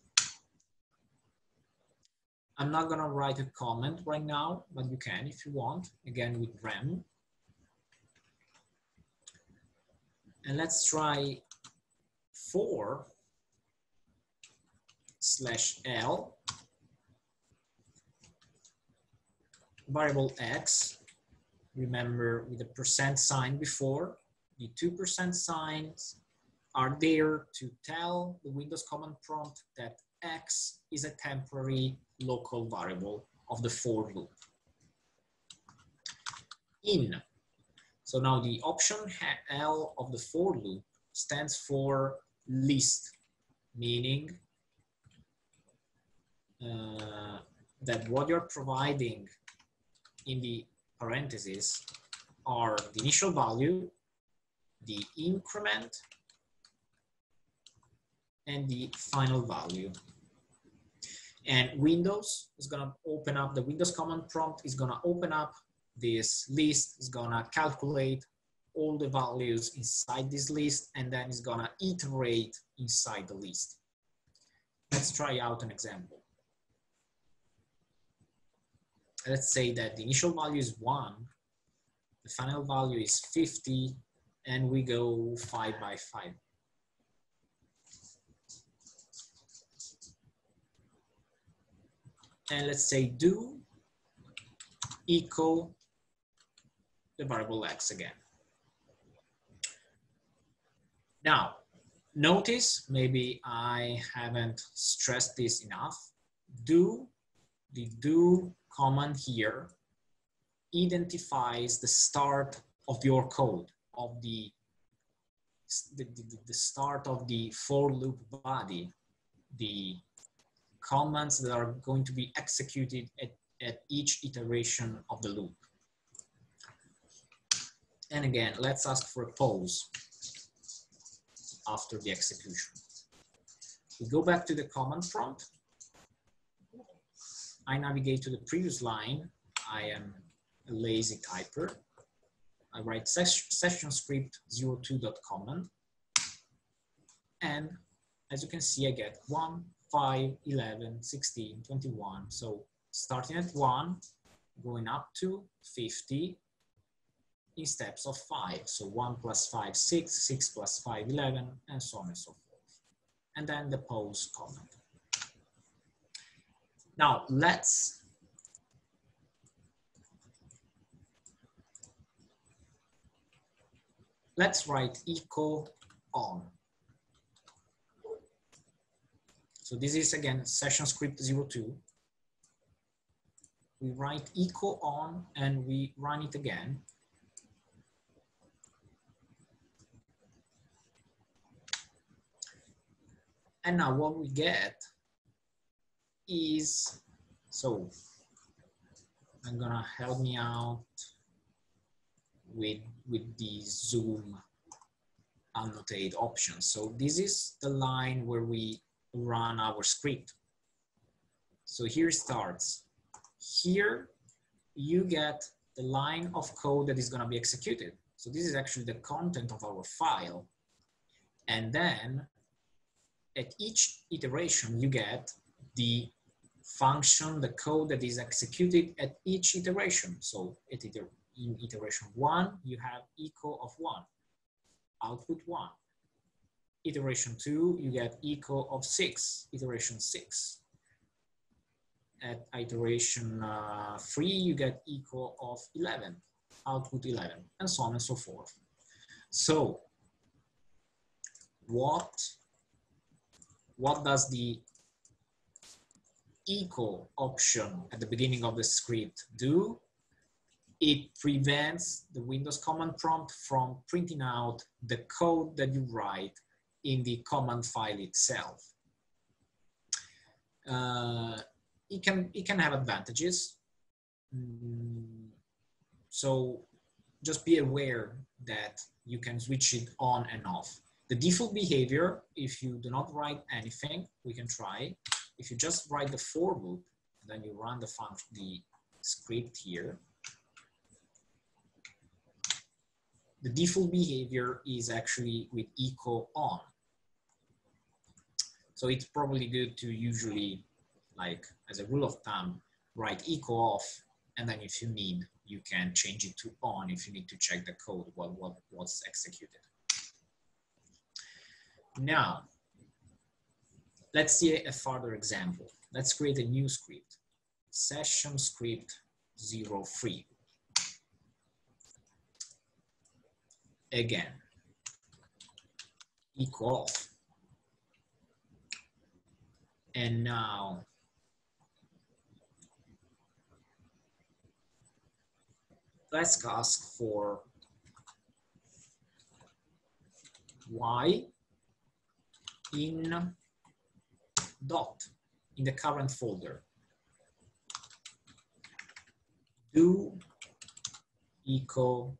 I'm not gonna write a comment right now, but you can if you want, again with rem. And let's try for slash L variable X, remember with the percent sign before, the 2% signs are there to tell the Windows command prompt that X is a temporary local variable of the for loop. In. So now the option L of the for loop stands for list, meaning uh, that what you're providing in the parentheses are the initial value, the increment, and the final value. And Windows is gonna open up, the Windows command prompt is gonna open up this list, is gonna calculate all the values inside this list, and then it's gonna iterate inside the list. Let's try out an example. Let's say that the initial value is one, the final value is 50, and we go five by five. And let's say do echo the variable x again. Now, notice, maybe I haven't stressed this enough, do, the do command here identifies the start of your code, of the, the, the, the start of the for loop body, the commands that are going to be executed at, at each iteration of the loop. And again, let's ask for a pause after the execution. We go back to the command prompt. I navigate to the previous line. I am a lazy typer. I write session script 02.command. And as you can see, I get one 5, 11, 16, 21. So starting at 1, going up to 50 in steps of 5. So 1 plus 5, 6, 6 plus 5, 11, and so on and so forth. And then the pause comment. Now let's let's write echo on. So this is again session script 02. We write echo on and we run it again. And now what we get is, so I'm gonna help me out with, with the zoom annotate options. So this is the line where we run our script. So here starts. Here you get the line of code that is going to be executed. So this is actually the content of our file. And then at each iteration, you get the function, the code that is executed at each iteration. So at iter in iteration one, you have echo of one, output one. Iteration two, you get echo of six, iteration six. At iteration uh, three, you get echo of 11, output 11, and so on and so forth. So what, what does the echo option at the beginning of the script do? It prevents the Windows command prompt from printing out the code that you write in the command file itself. Uh, it can it can have advantages. Mm, so just be aware that you can switch it on and off. The default behavior, if you do not write anything, we can try. If you just write the for loop, then you run the function, the script here. The default behavior is actually with echo on. So it's probably good to usually, like as a rule of thumb, write echo off, and then if you need, you can change it to on if you need to check the code, what, what what's executed. Now, let's see a further example. Let's create a new script, session script 03. Again, echo off and now let's ask for y in dot in the current folder. Do echo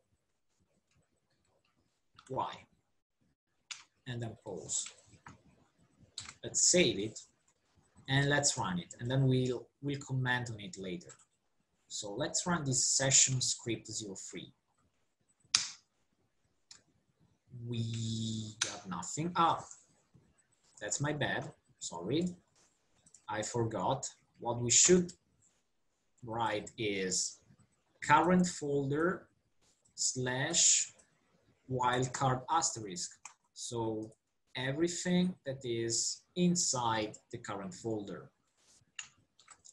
y and then pause. Let's save it and let's run it. And then we'll we'll comment on it later. So let's run this session script 03 we got nothing. Ah that's my bad. Sorry. I forgot. What we should write is current folder slash wildcard asterisk. So everything that is inside the current folder.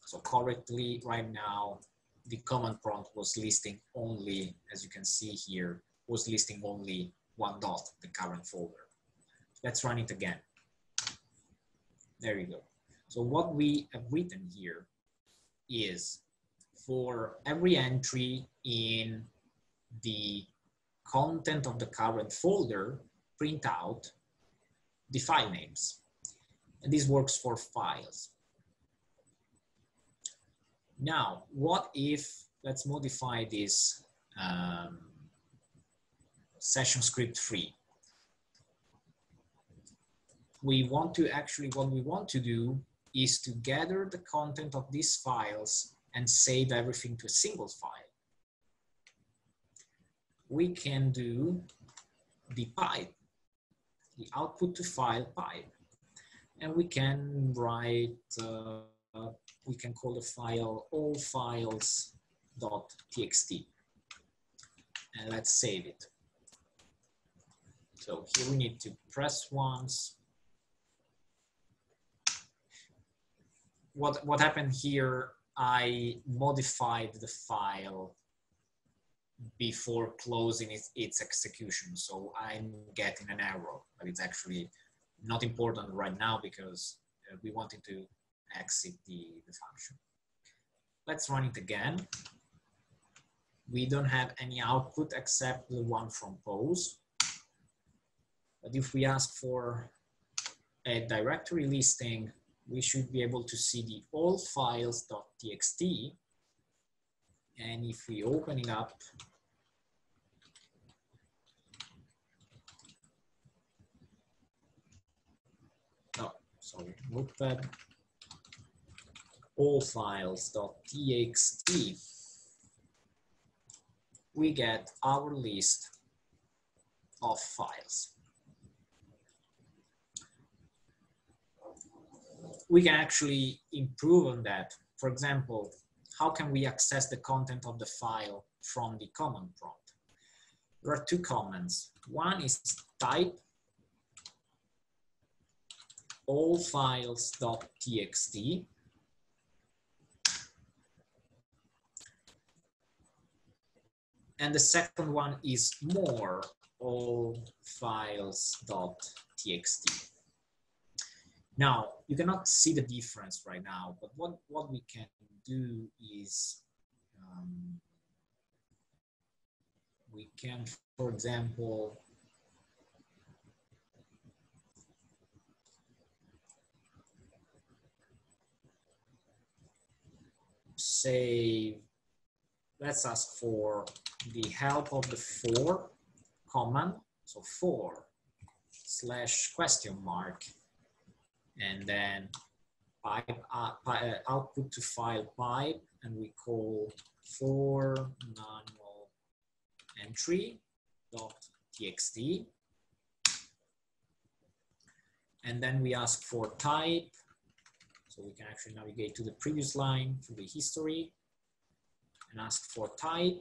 So correctly right now, the command prompt was listing only, as you can see here, was listing only one dot, the current folder. Let's run it again. There you go. So what we have written here is for every entry in the content of the current folder, print out the file names. And this works for files. Now, what if, let's modify this um, session script free. We want to actually, what we want to do is to gather the content of these files and save everything to a single file. We can do the pipe the output to file pipe. And we can write, uh, we can call the file all files.txt. And let's save it. So here we need to press once. What, what happened here, I modified the file before closing its, its execution. So I'm getting an error, but it's actually not important right now because uh, we wanted to exit the, the function. Let's run it again. We don't have any output except the one from pause. But if we ask for a directory listing, we should be able to see the all files.txt and if we open it up, oh, sorry, notepad, all files.txt, we get our list of files. We can actually improve on that. For example, how can we access the content of the file from the command prompt? There are two commands. One is type all files.txt. And the second one is more all files.txt. Now, you cannot see the difference right now, but what, what we can do is um, we can, for example, say, let's ask for the help of the for command. So for slash question mark, and then pipe, uh, uh, output to file pipe, and we call for manual entry dot txt. And then we ask for type so we can actually navigate to the previous line for the history and ask for type,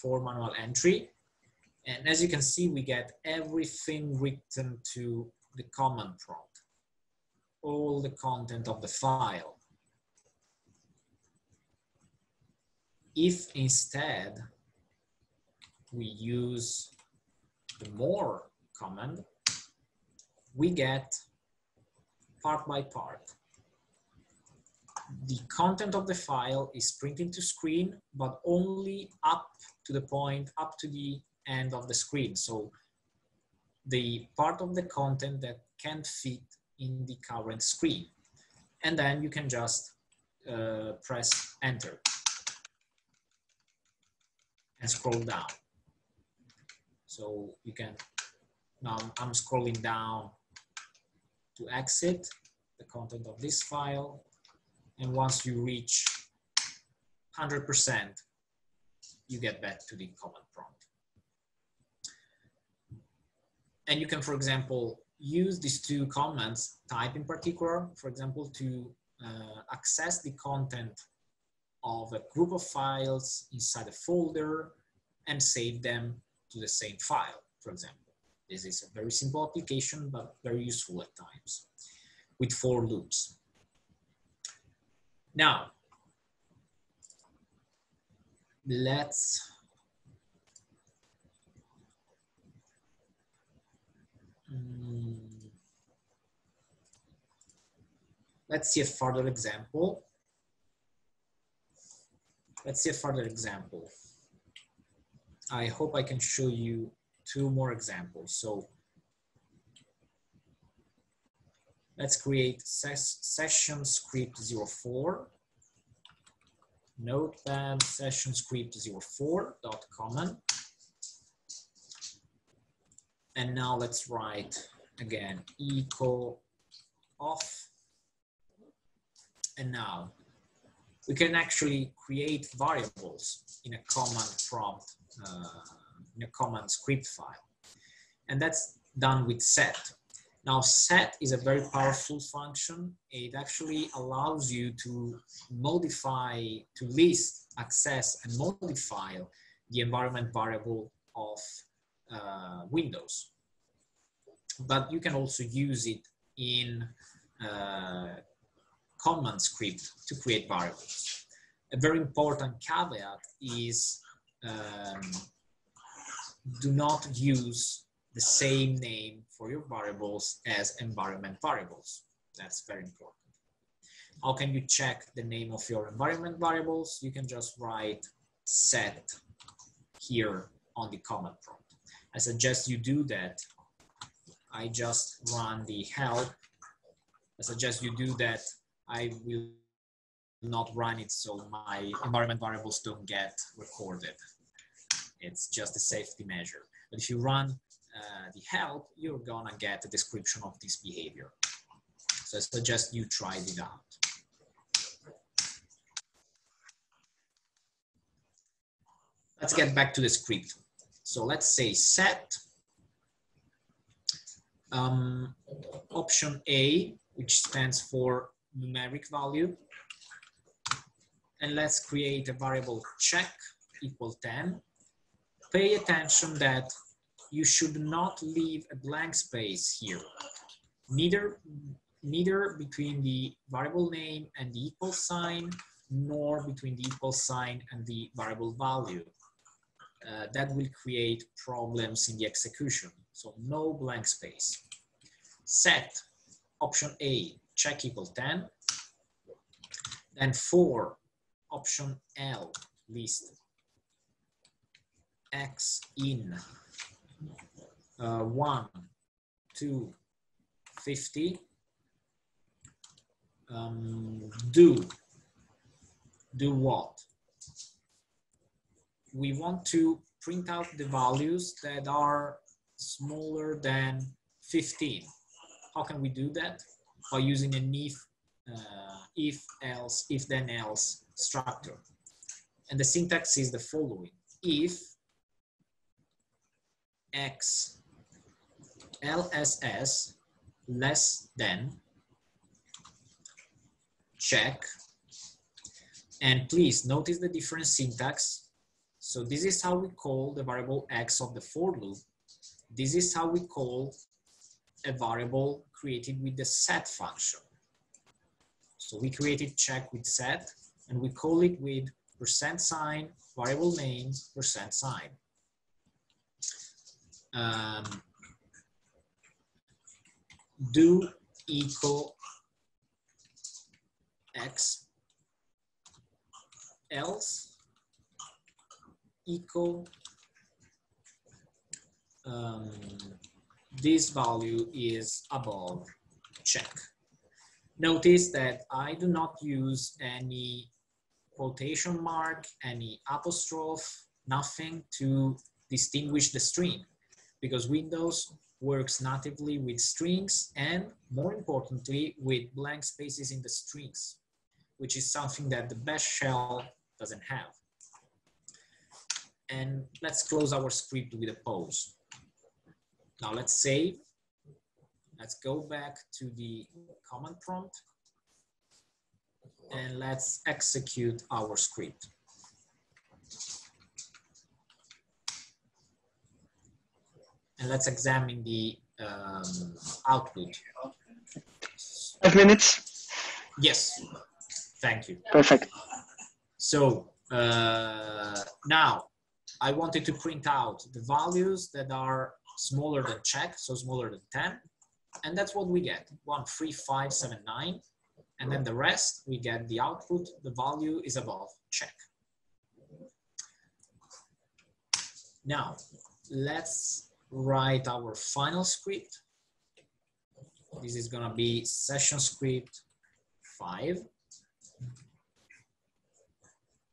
for manual entry. And as you can see, we get everything written to the command prompt, all the content of the file. If instead we use the more command, we get part by part the content of the file is printed to screen, but only up to the point, up to the end of the screen. So the part of the content that can't fit in the current screen. And then you can just uh, press enter and scroll down. So you can, now I'm scrolling down to exit the content of this file and once you reach 100%, you get back to the command prompt. And you can, for example, use these two commands, type in particular, for example, to uh, access the content of a group of files inside a folder and save them to the same file, for example. This is a very simple application, but very useful at times with for loops. Now, let's um, let's see a further example. Let's see a further example. I hope I can show you two more examples. So Let's create ses session script 04, notepad session script 04 dot common. And now let's write again echo off. And now we can actually create variables in a command prompt, uh, in a command script file. And that's done with set. Now set is a very powerful function. It actually allows you to modify, to list, access and modify the environment variable of uh, Windows. But you can also use it in uh, command script to create variables. A very important caveat is um, do not use the same name for your variables as environment variables. That's very important. How can you check the name of your environment variables? You can just write set here on the command prompt. I suggest you do that. I just run the help. I suggest you do that. I will not run it so my environment variables don't get recorded. It's just a safety measure. But if you run uh, the help, you're gonna get a description of this behavior. So I suggest you try it out. Let's get back to the script. So let's say set um, option A, which stands for numeric value. And let's create a variable check equal 10. Pay attention that you should not leave a blank space here. Neither neither between the variable name and the equal sign, nor between the equal sign and the variable value. Uh, that will create problems in the execution. So no blank space. Set, option A, check equal 10. Then for, option L, list X in uh, 1, 2, 50. Um, do, do what? We want to print out the values that are smaller than 15. How can we do that? By using an if, uh, if else, if then else structure. And the syntax is the following. If x LSS less than check and please notice the different syntax so this is how we call the variable x of the for loop this is how we call a variable created with the set function. So we created check with set and we call it with percent sign variable name percent sign. Um, do echo x else echo um, this value is above check. Notice that I do not use any quotation mark, any apostrophe, nothing to distinguish the string because Windows works natively with strings and more importantly with blank spaces in the strings, which is something that the bash shell doesn't have. And let's close our script with a pause. Now let's save. Let's go back to the command prompt and let's execute our script. and let's examine the um, output. Five minutes? Yes, thank you. Perfect. So uh, now I wanted to print out the values that are smaller than check, so smaller than 10. And that's what we get, one, three, five, seven, nine. And then the rest, we get the output, the value is above check. Now, let's write our final script. This is gonna be session script five.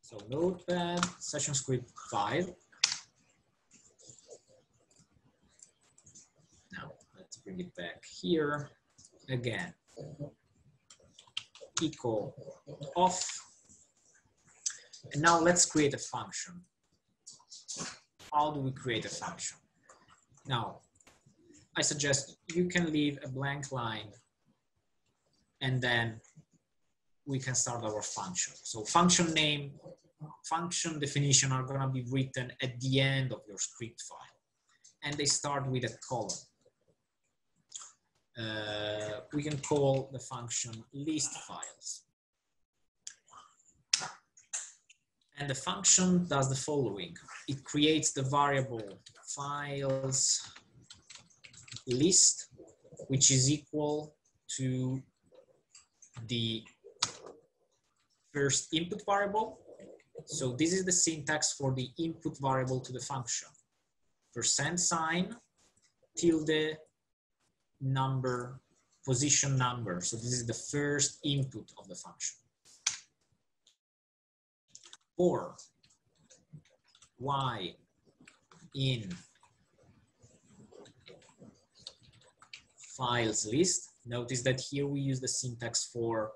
So notepad, session script five. Now let's bring it back here again. Echo off. And now let's create a function. How do we create a function? Now, I suggest you can leave a blank line and then we can start our function. So function name, function definition are gonna be written at the end of your script file. And they start with a colon. Uh, we can call the function list files. And the function does the following. It creates the variable files list, which is equal to the first input variable. So this is the syntax for the input variable to the function. Percent sign, tilde, number, position number. So this is the first input of the function. Or y in files list. Notice that here we use the syntax for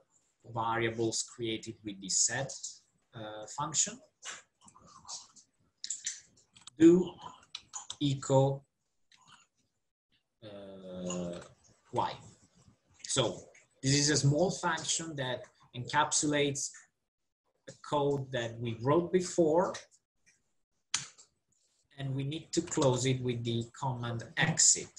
variables created with the set uh, function. Do echo Uh, y. So this is a small function that encapsulates the code that we wrote before and we need to close it with the command exit.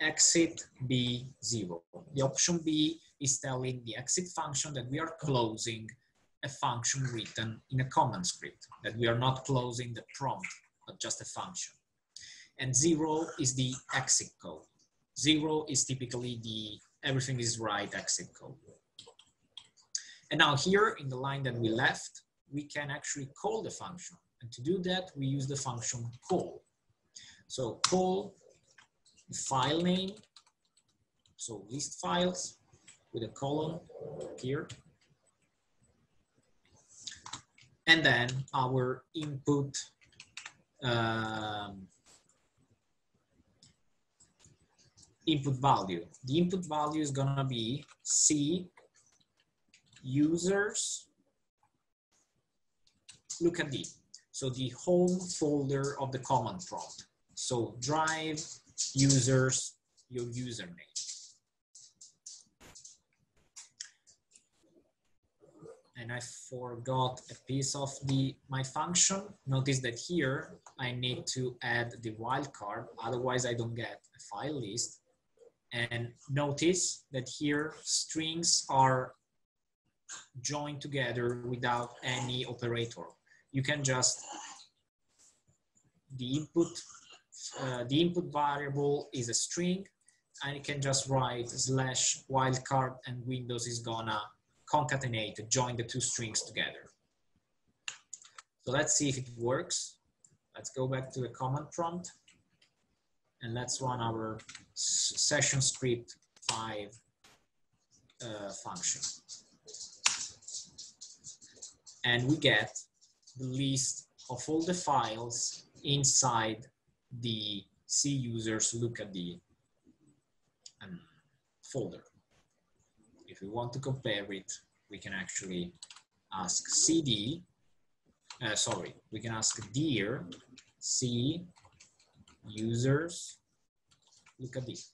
exit B zero. The option B is telling the exit function that we are closing a function written in a command script, that we are not closing the prompt, but just a function. And zero is the exit code. Zero is typically the everything is right exit code. And now here in the line that we left, we can actually call the function. And to do that, we use the function call. So call file name, so list files with a colon here. And then our input um, input value. The input value is gonna be C users Luca D so the home folder of the command prompt. So drive users your username. And I forgot a piece of the my function. Notice that here I need to add the wildcard, otherwise I don't get a file list. And notice that here strings are joined together without any operator. You can just, the input, uh, the input variable is a string and you can just write slash wildcard and Windows is gonna concatenate, join the two strings together. So let's see if it works. Let's go back to the command prompt and let's run our session script five uh, function. And we get the list of all the files inside the C users Luca D um, folder. If we want to compare it, we can actually ask cd, uh, sorry, we can ask dir c users look at this.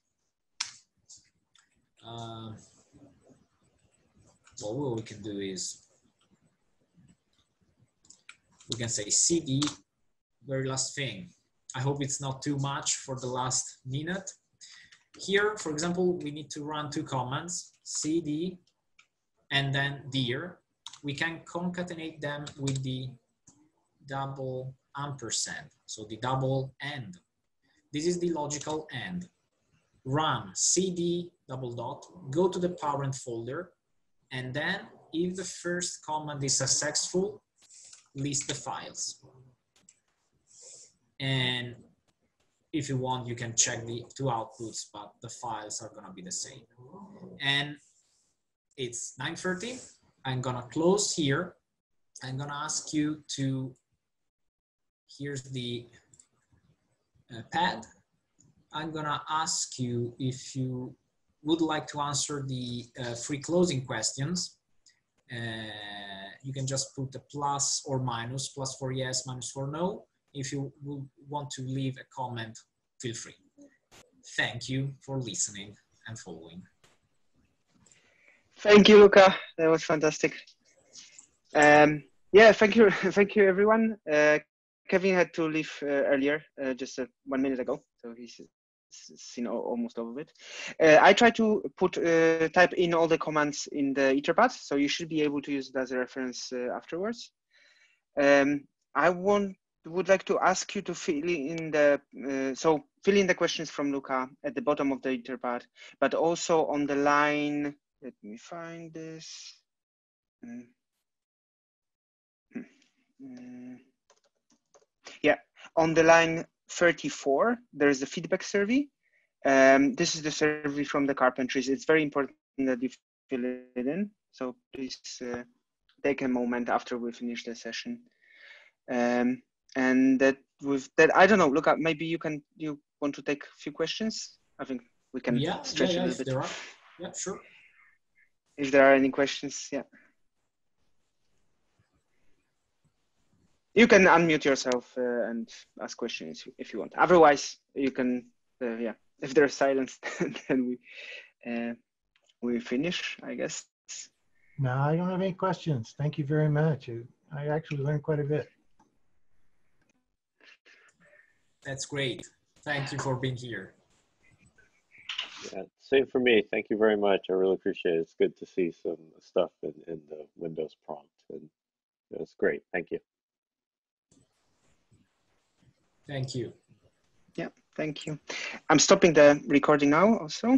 Uh, well, what we can do is we can say cd, very last thing. I hope it's not too much for the last minute. Here, for example, we need to run two commands, cd and then dir. We can concatenate them with the double ampersand, so the double and this is the logical end. Run cd double dot, go to the parent folder, and then if the first command is successful, list the files. And if you want, you can check the two outputs, but the files are gonna be the same. And it's 9.30. I'm gonna close here. I'm gonna ask you to, here's the pad. I'm gonna ask you if you would like to answer the uh, free closing questions. Uh, you can just put a plus or minus, plus for yes, minus for no. If you want to leave a comment, feel free. Thank you for listening and following. Thank you, Luca. That was fantastic. Um, yeah, thank you, thank you, everyone. Uh, Kevin had to leave uh, earlier, uh, just uh, one minute ago, so he's seen almost all of it. Uh, I try to put uh, type in all the commands in the Etherpad, so you should be able to use it as a reference uh, afterwards. Um, I want would like to ask you to fill in the so fill in the questions from Luca at the bottom of the Etherpad, but also on the line. Let me find this. Mm. Mm. On the line 34, there is a feedback survey. Um, this is the survey from the carpentries. It's very important that you fill it in. So please uh, take a moment after we finish the session. Um, and that with that, I don't know, look, maybe you can, you want to take a few questions? I think we can yeah, stretch yeah, a yeah, little bit. Yeah, sure. If there are any questions, yeah. you can unmute yourself uh, and ask questions if you want. Otherwise, you can, uh, yeah, if there's silence, then we, uh, we finish, I guess. No, I don't have any questions. Thank you very much. I actually learned quite a bit. That's great. Thank you for being here. Yeah, same for me. Thank you very much. I really appreciate it. It's good to see some stuff in, in the Windows prompt and it was great. Thank you. Thank you. Yeah, thank you. I'm stopping the recording now also.